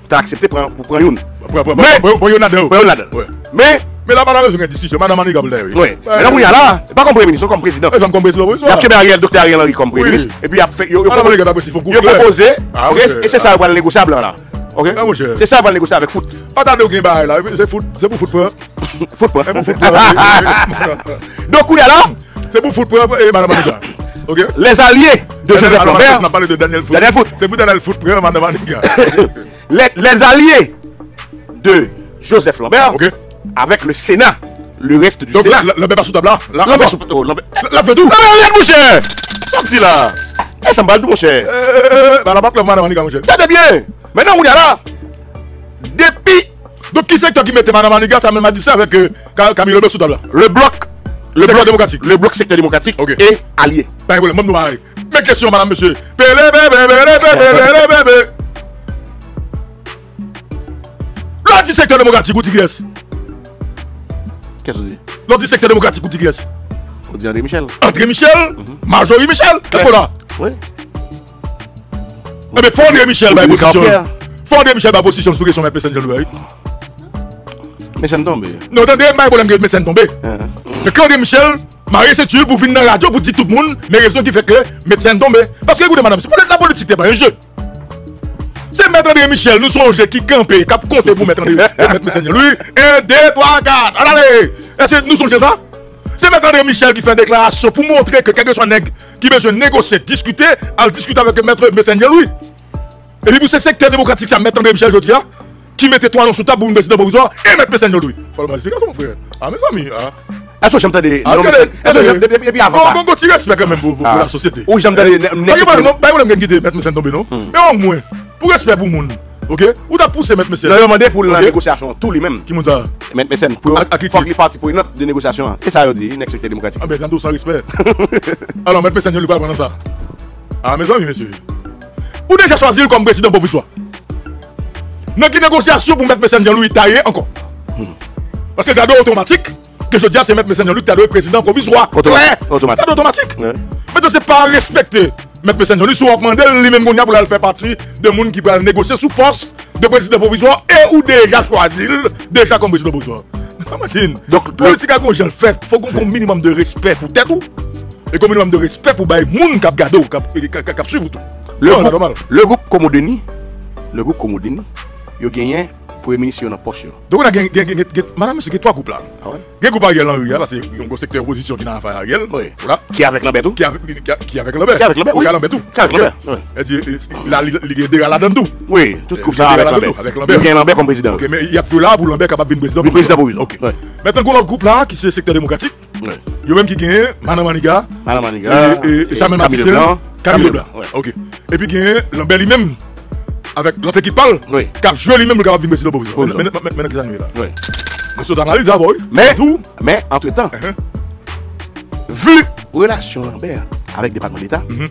tu as accepté pour prendre une. Mais- il. Mais, là, madame, c'est une décision. Madame vous l'avez. oui. Mais là, où il y a là, c'est pas comme Premier ministre, comme président. Ça me comprend, c'est le Il y a Québec Ariel, docteur Ariel Henry comme Premier ministre. Et puis il a fait. Il Madame a Maniga, d'abord, il faut il proposé. Ah. Et c'est ça, on va le négocier blanc là. Ok? Ah. C'est ça, on va le négocier avec foot. Attendez, bah, là, c'est foot, c'est pour foot Foot, foot Donc, il y a là, C'est pour foot pour et madame Maniga. Les alliés de Joseph Lambert. On a parlé de Daniel Foot. Daniel Foot. C'est pour Daniel Foot pour madame Maniga. les, les alliés de Joseph Lambert avec le Sénat, le reste du Donc, Sénat. le bébé sous table là. Lambert sous Lambert. Là, fait tout. Mais regarde, mon cher Sorti là Eh, ça me balle tout, mon cher Dans la bac, là, madame Maniga, mon cher. Regardez bien Maintenant, là, depuis Donc, qui c'est toi qui mettait madame Maniga Ça m'a dit ça avec euh, Ca- Camille Robert sous table là. le bloc, le Secteur bloc démocratique. le bloc secteur démocratique Ok. et allié. Pas de problème, même nous. Mes questions, madame, monsieur. Bébé. L'anti-secteur démocratique, où tu guesses Qu'est-ce que vous dites? L'anti-secteur démocratique, où tu guesses Vous dites André Michel André Michel, Marjorie Michel, qu'est-ce qu'on a? Oui. Bien, faut André Michel, bah, Oui, position. Faut André Michel, bah, position sur question, mais personne ne le Mais ça me tombe. Non, attendez, mais problème que médecin tombé. Mais quand André Michel, Marie c'est tué pour venir dans la radio pour dire tout le monde, mais raison qui fait que médecin tombé. Parce que écoutez, madame, c'est la politique, c'est pas un jeu. C'est mettre André Michel, nous sommes qui campe, qui a compté pour mettre André médecin. Lui, 1, 2, 3, 4. Allez, est-ce que nous sommes ça? C'est mettre André Michel qui fait une déclaration pour montrer que quelqu'un soit nègre, qui de négocier, discuter, à discuter avec maître Messenger lui. Et puis pour ce secteur démocratique, ça met André Michel Jodia, qui mettait toi dans sous table pour une président provisoire et mettre Messenger lui. Faut le explication, mon frère. Ah, mes amis, ah. Est-ce que j'aime Ah, regardez. et puis avant ça on continue respect quand même pour, pour Ah. la société. Ou j'aime des Pas de problème, de mettre Messenger tomber, non Mais au moins, pour respect pour le monde, ok Ou t'as poussé mettre Je Messenger vais demander pour la négociation, tous les mêmes. Qui m'ont dit mais c'est pour faut qu'il participe pour une de négociation. Et ça, il dit, next secteur démocratique. Ah ben, tantôt sans respect. Alors, mettre Messenger lui pas prendre ça. Ah, mes amis, messieurs. Ou déjà choisir comme président provisoire Nan ki negosyasyon pou mèt Messenjan Louis Taye ankon. Paske jado otomatik, ke je diya se mèt Messenjan Louis Taye prezident provizwa. Automatique. Automatique. Jado otomatik. Ouais. Mèt se pa respekte mèt Messenjan Louis sou akmandel li mèm goun ya pou la l fè pati de moun ki pou la negosye sou post de prezident provizwa e ou chwazil, deja kom prezident provizwa. Matin, Donc, politika kon jen l fèt, fò kon kon minimum de respect pou tèt ou, e kon minimum de respect pou bay moun kap gade ou, kap, kap, kap suiv ou tou. Le groupe, le groupe le groupe Komodeni, yo genyen dans poche. yo. Donc on a gen, gen, gen, gen, gen, madame, c'est que trois groupes là. Ah ouais? Gen là, c'est un gros secteur opposition qui n'a affaire à Ariel. Oui. Qui avec Lambert tout? Qui avec, qui, qui- qui avec Lambert. Qui avec Lambert, oui. Qui avec Lambert tout. Qui avec Ok. Lambert, ouais. Elle dit, euh, là, il il y a des gars là-dedans tout. Oui, tout groupe Euh, ça avec Lambert Lambert. tout, avec Lambert. Il y a Lambert comme président. Ok, mais il y a plus là pour Lambert capable de venir président. Le président provisoire. Ok. Ouais. Maintenant, on a un groupe là qui c'est le secteur démocratique. Ouais. Il y a même qui gagne, Madame Maniga. Madame Maniga. Samuel Camille Leblanc. Camille Leblanc. Ouais. Ok. Et puis gagne Lambert lui-même. Avec l'autre qui parle. Oui. Cap joué lui-même le capable de venir. Provisoire. Maintenant, maintenant, maintenant, là. Ouais. Monsieur d'analyse, ah, boy. Mais, mais entre-temps, Uh-huh. vu relation Lambert avec le département d'État, Mhm.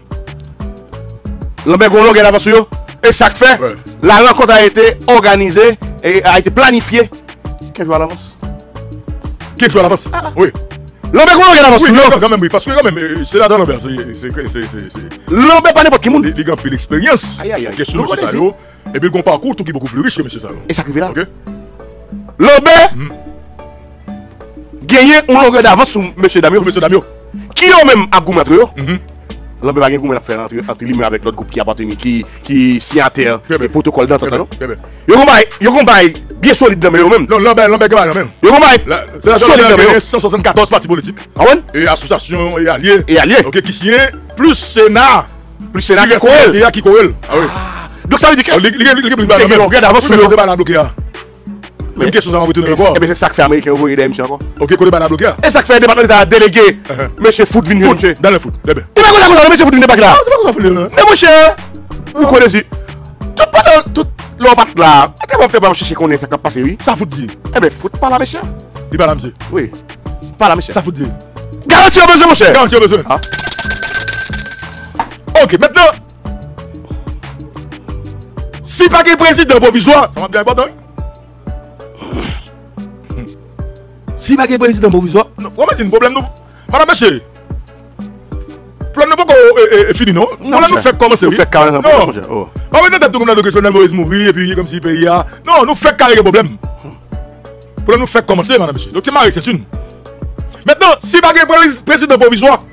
Lambert Gonlong est d'avance sur. Et ça fait, la rencontre a été organisée et a été planifiée 15 jours à l'avance. Qui joue à l'avance Oui. Lambert Gonlong est d'avance Oui, quand même, oui. Parce que quand même, euh, c'est là dans Lambert. Lambert pas n'importe qui monde. Gars ont pris l'expérience. Aïe, aïe, aïe. Question de M. Salo. Et puis, le parcours, tout qui est beaucoup plus riche que M. Salo. Et ça fait là. Lambert Mhm. gagné une longueur d'avance sur M. Damio. Qui ont même argumenté eux. Mhm. Va gagner à faire entre, entre lui avec l'autre groupe qui appartient, qui, qui signataire, Bien, bien. le protocole d'entente. non? Yo combat, yo combat bien solide dans même. Non, Lambert, Lambert, Lambert, Lambert. Yo combat Là, C'est solide dans a gagné eux. 174 partis politiques. Ah ouais? Et associations et alliés. Et alliés. Ok, qui signent plus Sénat. Plus Sénat qui. Sénat qui. Ah oui. Donc ça veut dire que. Oh, sur le- Même question, ça va retourner Eh bien, c'est ça que fait Américain envoyer des émissions encore. Ok, côté bloqué. Et ça que fait le département d'État délégué. Uh-huh. Monsieur Foot vient monsieur. Dans le foot. Eh bien. Il va qu'on a monsieur Foot vient débarquer là. C'est pas comme ça, faut le dire, hein. Mais mon cher, vous connaissez. Tout pendant tout là. Pas chercher qu'on est ça qui a passé, oui? Ça foot dit. Eh bien, foot pas là, monsieur. Dis pas là, monsieur. Oui. Pas là, monsieur. Ça foot dit. Garantie au besoin, mon cher. Garantie au besoin. Ah. Ok, maintenant. Si pas qu'il président provisoire, ça va bien important. Si pas président provisoire, non, comment c'est un problème nous Madame, monsieur. Plan pas qu'on euh, euh, fini, non? On nous fait commencer. Nous fait Non. problème, monsieur. Oh. Pas d'être comme le question de mourir et puis comme si pays a. Non, nous fait carré problème. Pour nous faire commencer, madame, monsieur. Donc c'est marré, c'est une. Maintenant, si pas président provisoire,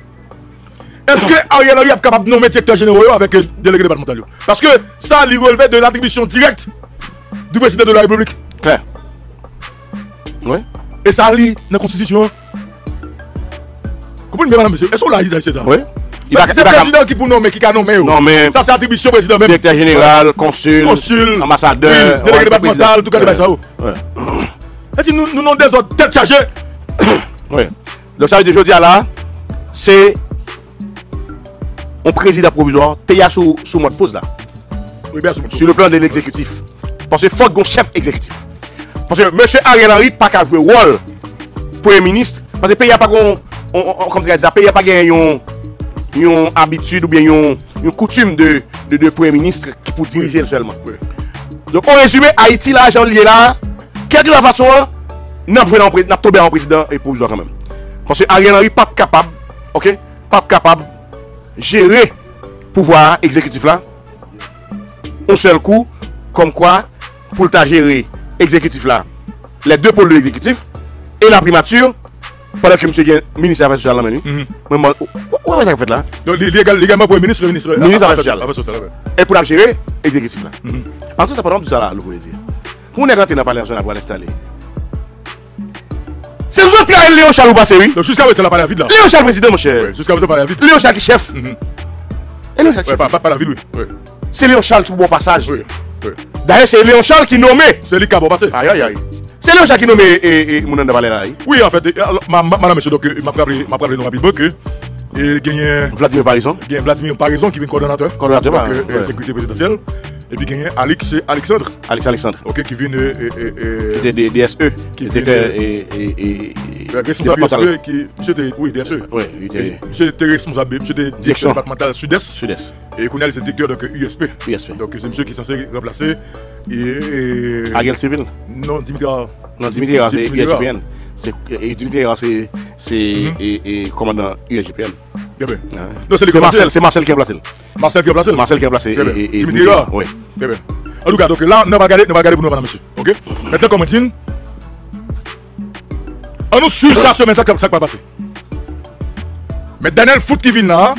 est-ce que Ariel Henry est capable de nommer directeur général avec le délégué départemental yo? Parce que ça, il relevait de l'attribution directe du président de la République. Claire. Oui. Et ça, lit dans la Constitution. Comprenez bien, madame, monsieur Est-ce qu'on l'a dit, c'est ça Oui. C'est le président qui peut nommer, qui a nommé. Non, mais- Ça, c'est attribution président même. Directeur général, consul, Consul, ambassadeur, délégué départemental, tout cas de ça. Ouais. Et si nous nous avons des autres têtes chargées, Oui. Donc ça dire aujourd'hui là, c'est un président provisoire payé sous, sous mode pause là, oui, bien sûr. sur le plan de l'exécutif. Parce que faut qu'on chef exécutif. Paske monsye Ariel Henry pa ka jwe wol Premier Ministre Paske peyi a pa kon Peyi a pa gen yon Yon abitude ou bien yon Yon koutume de, de, de Premier Ministre Ki pou dirije l selman oui. Donc on rezume Haiti la, jan liye la Kelke la fason an Nap jwe nan tobe an prezident E pou jwa kanmen Paske Ariel Henry pap kapab Ok Pap kapab Jere Pouvoir exekutif la On sel kou Kom kwa Pou lta jere exécutif là, les deux pôles de l'exécutif et la primature, pendant que M. Gen, ministre des Affaires sociales là, menu, moi, ouais, ouais, ça fait là, Donc, légal- légalement, pour le ministre, le ministre. Ah, affaires sociales. et pour la gérer exécutif là. En tout cas, pendant tout ça là, le voulez dire. Pour nous rentrer dans le palais national pour l'installer. C'est vous qui avez Léon Charles ou passé, oui? Donc, jusqu'à présent, la pas la vide là. Léon Charles président, mon cher. Jusqu'à présent, pas la vide. Léon Charles qui chef. Mhm. Et Léon Charles qui chef. pas, la vide, oui. Oui, C'est Léon Charles qui bon passage. oui. D'ailleurs, c'est Léon Charles qui lui qui a bon passé. Aïe, aïe, aïe. C'est Léon Charles qui nommé et, et Mounan oui. En fait, madame, monsieur, donc, euh, m'a rappelé m'a rappelé nous rapidement que. Et gagné. Vladimir Parison. Gagné Vladimir Parison qui vient coordonnateur. Coordonnateur, donc, euh, euh, ouais. sécurité présidentielle. Et puis gagné Alex Alexandre, Alex Alexandre. ok, qui vient. DSE. Qui était- responsable DSE, qui. Monsieur était. Oui, DSE. Oui, était. Monsieur était responsable, monsieur était directeur Direction. Sud-Est. Et Kounel, c'est directeur de USP. USP. Donc c'est monsieur qui est censé remplacer. Et. et... Agel Civil Non, Dimitri. Non, Dimitri Ra, c'est. C'est- Et Dimitri Ra, c'est et commandant USGPN. Bien, bien. C'est Marcel. C'est Marcel qui a placé. Marcel qui est placé. Marcel qui a placé. Bien, bien. et- et- et Dimitri Ra. Oui. Bien, bien. En tout cas, donc là, on va regarder, on va regarder pour nous, madame, monsieur. Ok? Maintenant, comment dire On nous suit ça sur maintenant comme ça va passer. Mais Daniel Foot qui vient là,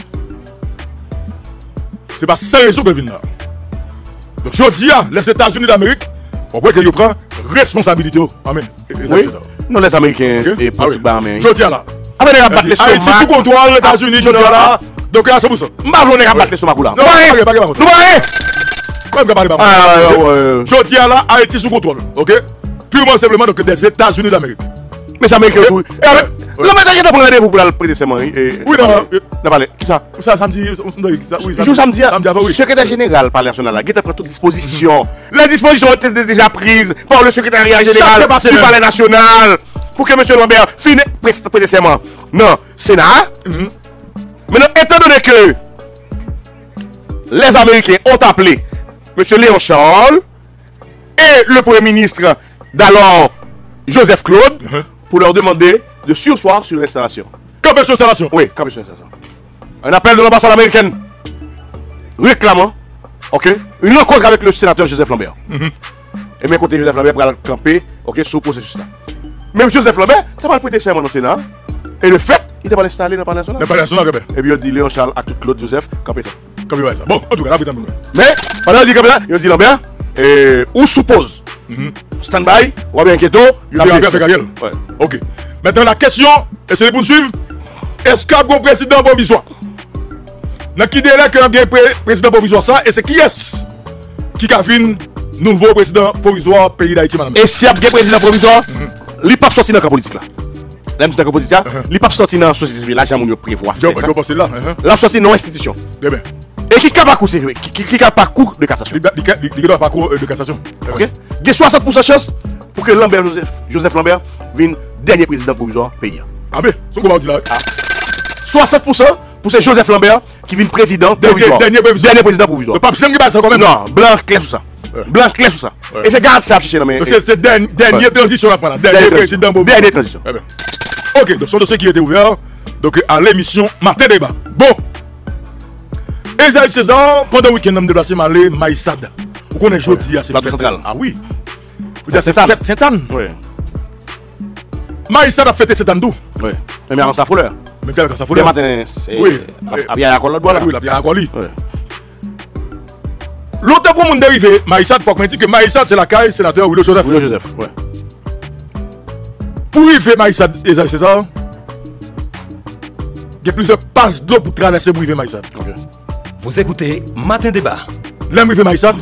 c'est pas sans raison que vient là. Donc, je dis, ah, les États-Unis d'Amérique, on voit qu'ils prennent responsabilité. oh. Amen. Oui. Non, les Ah oui. tout bas, mais. Je dis là. Après, les battre les Haïti sous stomacs. contrôle, les États-Unis, je dis là. Donc, là, c'est pour ça. Mbah, on est à battre les stomacs là. Non, pas pas pas pas Nous, ouais. Pas pas pas Ah, ouais, ouais, ouais. Je dis là, Haïti sous contrôle, ok? Purement simplement donc des États-Unis d'Amérique. Mais ça Américains tout. Et avec. Ouais. Le matin, il a pris rendez-vous pour aller prêter serment. et- Oui, non, euh, Non, parlez. Qui ça? Ça, samedi, on se dit ça, oui. Jour samedi, samedi avant, oui. secrétaire général par national là, qui a pris toutes dispositions. Les dispositions étaient déjà prises par le secrétariat Ça général du palais national pour que M. Lambert finisse preste prêter serment. Non, Sénat. Mhm. Maintenant, étant donné que les Américains ont appelé M. Léon Charles et le Premier ministre d'alors, Joseph Claude, Mhm. Pour leur demander de sursoir sur l'installation. Comme sur installation. Oui, comme sur l'installation. Un appel de l'ambassade américaine réclamant, ok, une rencontre avec le sénateur Joseph Lambert. Et bien, côté Joseph Lambert pour aller camper, ok, sur le processus là. Même Joseph Lambert, t'as pas prêté serment dans le Sénat, et le fait, il t'a pas installé dans le Parlement national. Bien. Et puis, il dit Léon Charles à tout Claude Joseph, camper ça. Va ça. Bon, en tout cas, là, nous. Mais, pendant qu'il dit comme ça, il dit Lambert, et, ou suppose, stand by, ou bien inquiéto, Il dit Lambert fait Gabriel. Ouais. Ok. Maintenant, la question, et c'est pour suivre est-ce qu'il y a un président provisoire Dans qui délai que y a un pré- président provisoire ça, et c'est qui est-ce qui a vu nouveau président provisoire pays d'Haïti, madame Et si y a bien président provisoire, il pas sorti dans camp politique là. Camp politique là, il pas sorti dans la société civile là, j'ai mon prévoir Je pense là. hein, hein. La sorti dans l'institution. Bien, bien. Et qui a pas cours, a pas cours de cassation. Il il- il- il doit parcours euh, de cassation. OK Il y a 60% de chance pour que Lambert Joseph, Joseph Lambert vienne dernier président provisoire pays. Ah, mais, ce qu'on va dire là. 60% pour c'est Joseph Lambert qui vient président Dernier- provisoire. dernier provisoire. Dernier président provisoire. Le pape Sem qui passe quand même. Non, mes Donc c'est c'est dernier dernière Ouais. transition là pendant. Dernier Dernière président transition. provisoire. Dernière transition. Eh bien. Ok, donc son dossier qui était ouvert donc, à l'émission Matin Débat. Bon. Esaïe César, pendant le week-end, on me déplacé m'aller Maïsad. Vous connaissez jeudi à Plateau central. Ah oui. Vous dites, c'est fête Sainte-Anne. Oui. Maïsad a fêté Sainte-Anne d'où? Oui. Mais en sa fouleur. Mais que ça faut Le matin, c'est. Oui. Ah bien, il y a quoi l'autre là Oui, la pierre à Coli. Ouais. L'autre pour mon dérivé, Maïsad, faut qu'on dise que Maïsad, c'est la caille sénateur Willow Joseph. Willow Joseph, ouais. Pour arriver Maïsad, Esaïe César, il y a plusieurs passes d'eau pour traverser Maïsad. Ok. Vous écoutez Matin Débat. Là, je fais Maïsad.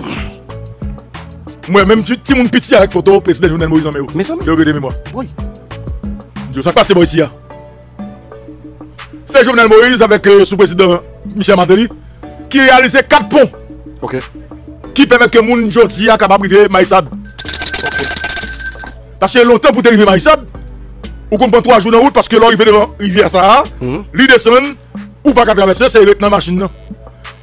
Moi, même si tu mon petit avec photo, président Jovenel Moïse en mai. Mais ça, mais- De moi. Oui. Je sais pas c'est moi ici. hein. C'est Jovenel Moïse avec le sous-président Michel Martelly qui réalisé 4 ponts Ok. qui permettent que moun jodi a capable d'arriver Maïsad. Parce que longtemps pour arriver Maïsad, ou qu'on prend 3 jours de route parce que il devant rivière Sahara, Mhm. il descend, ou pas qu'à traverser, c'est dans la machine.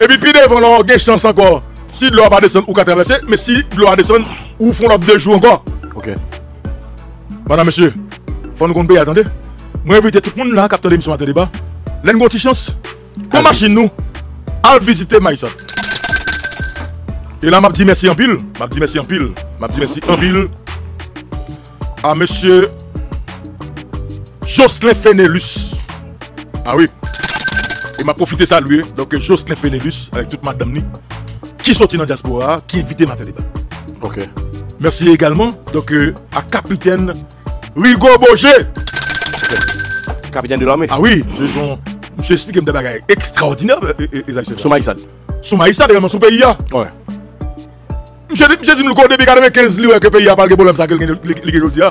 Et puis, puis devant y a chance encore. Si l'eau pas descendre ou qu'à traverser, mais si l'eau a descendre, ou font l'autre deux jours encore. Ok. Madame, monsieur, faut nous qu'on paye, attendez. Moi, invite tout le monde là, capteur l'émission Matin Débat. L'un une petite chance. Pour machine nous, à visiter Maïsad. Et là, m'a dit merci en pile. M'a dit merci en pile. M'a dit merci en pile à monsieur Jocelyn Fenelus. Ah oui. Et m'a profité saluer. Donc, Jocelyn Fenelus, avec toute madame ni, qui sortit dans la diaspora, qui invité Matin Débat. Ok. Merci également donc, euh, à capitaine Rigo Boger. Capitaine de l'armée. Ah oui, je son. Monsieur explique des bagages extraordinaires. euh, euh, Isaac César. Sur Maïsad. Sous Maïssa, également, sous pays. Ouais. Monsieur dit, monsieur dit, nous connaissons depuis 95 livres que le pays a pas de problème, ça, quelqu'un dit.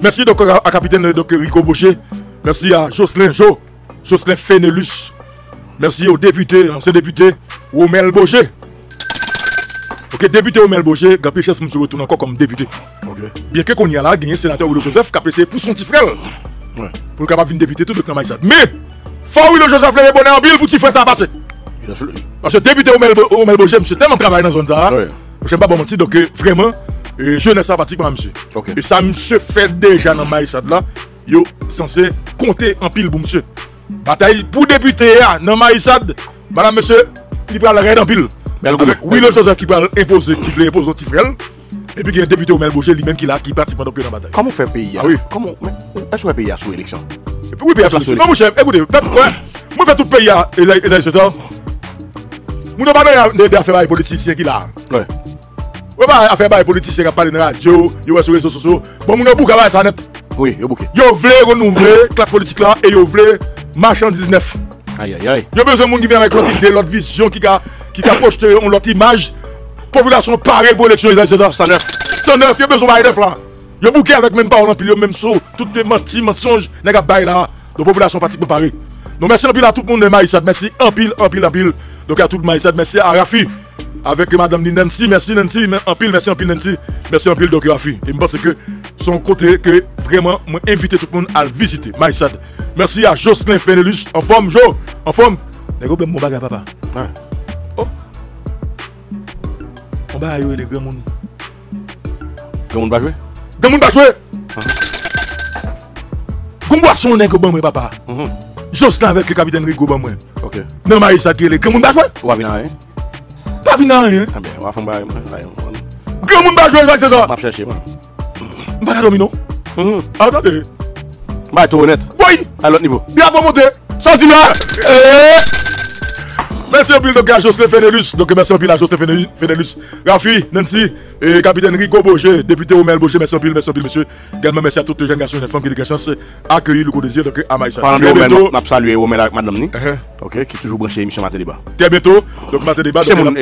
Merci donc à, à capitaine donc, Rico Bocher. Merci à Jocelyn Jo, Jocelyn Fenelus. Merci au député, ancien député, Romel Bocher. Ok, député Romel Bocher, Gabriel Chess se retourne encore comme député. Bien que qu'on y a là, gagné sénateur Willow Joseph, qui a essayé pour son petit frère. Ouais. Pour le capable de député tout de Maïsad. Mais, faut Willow Joseph le bonheur en bille pour petit frère ça passer. Parce que député Omel Bourget, monsieur, tellement travaillé dans la zone ça. Ouais. Je ne sais pas bon mentir, donc euh, vraiment, euh, je ne sais pas pratiquement, monsieur. Ok. Et ça, monsieur, fait déjà dans Maïsad là, yo censé compter en pile pour monsieur. Bataille pour député, ah, dans Maïsad, madame, monsieur, il prend la raide en pile. Le. Willow Joseph qui va imposer, qui veut imposer au petit frère. Et puis il y a un député Omel Bourget lui-même qui là, qui participe dans la bataille. Comment fait pays Ah oui. Comment Est-ce qu'on fait pays sous élection? Et puis oui, pays Place Non, mon chef, écoutez, moi, je fais tout le pays. Moi, je ne pas d'affaires avec les politiciens qui là. Ouais. Ouais, pas affaire avec les politiciens qui parlent dans la radio, ils sont sur les réseaux sociaux. Bon, mon abou, ça net. Oui, yo bouquet. Yo vle renouveler classe politique là et yo vle marchandise neuf. Aïe, aïe, aïe. Yo besoin de monde qui vient avec l'autre idée, l'autre vision, qui a, qui a projeté une autre image. Population parée pour l'élection, c'est ça. 109. 109, yo besoin de neuf là. Yo bouquet avec même en pile, yo même saut, tout est menti, mensonge, n'est pas bail là. De population partie préparée. Donc merci en pile à tout le monde de Maïsad, merci en pile, en pile, en pile. Donc à tout le Maïsad, merci à Rafi. Avec madame Nancy, merci Nancy, en pile, merci en pile Nancy, merci en pile donc Rafi. Et je pense que son côté que vraiment, moi inviter tout le monde à le visiter, Maïsad. Merci à Jocelyn Fenelus, en forme, Jo, en forme? Les gars, mon bagage, papa. Ouais. On va aller les grands monde. Comment on va jouer Grand monde va jouer. Comme boisson, n'est que bon, papa. Mhm. Jocelyn avec le capitaine Rigo, bon, moi. Ok. Non, Maïsad, qui est le grand monde va jouer. On va venir hein Pas venir rien. Ah ben, on va faire un bail. Grand monde va jouer, c'est ça. On va chercher, moi. Bah, domino. Mhm. Attendez. Bah, tout honnête. Oui, À l'autre niveau. bien pour monter. Sentiment. Eh. Merci peu donc à Jocelyn Fenelus. Donc merci peu à Fenelus- Fenelus. Rafi, Nancy, et capitaine Rico Boucher, député Omel Boucher. Merci peu, merci peu, monsieur. Également merci à toutes les jeunes garçons et les femmes qui ont la chance d'accueillir le coup désir donc à. Pendant Très que bientôt. je salué avec madame Ni. Uh-huh. Ok, qui est toujours branché émission Matin Débat. Très bientôt. Donc matin débat. C'est mon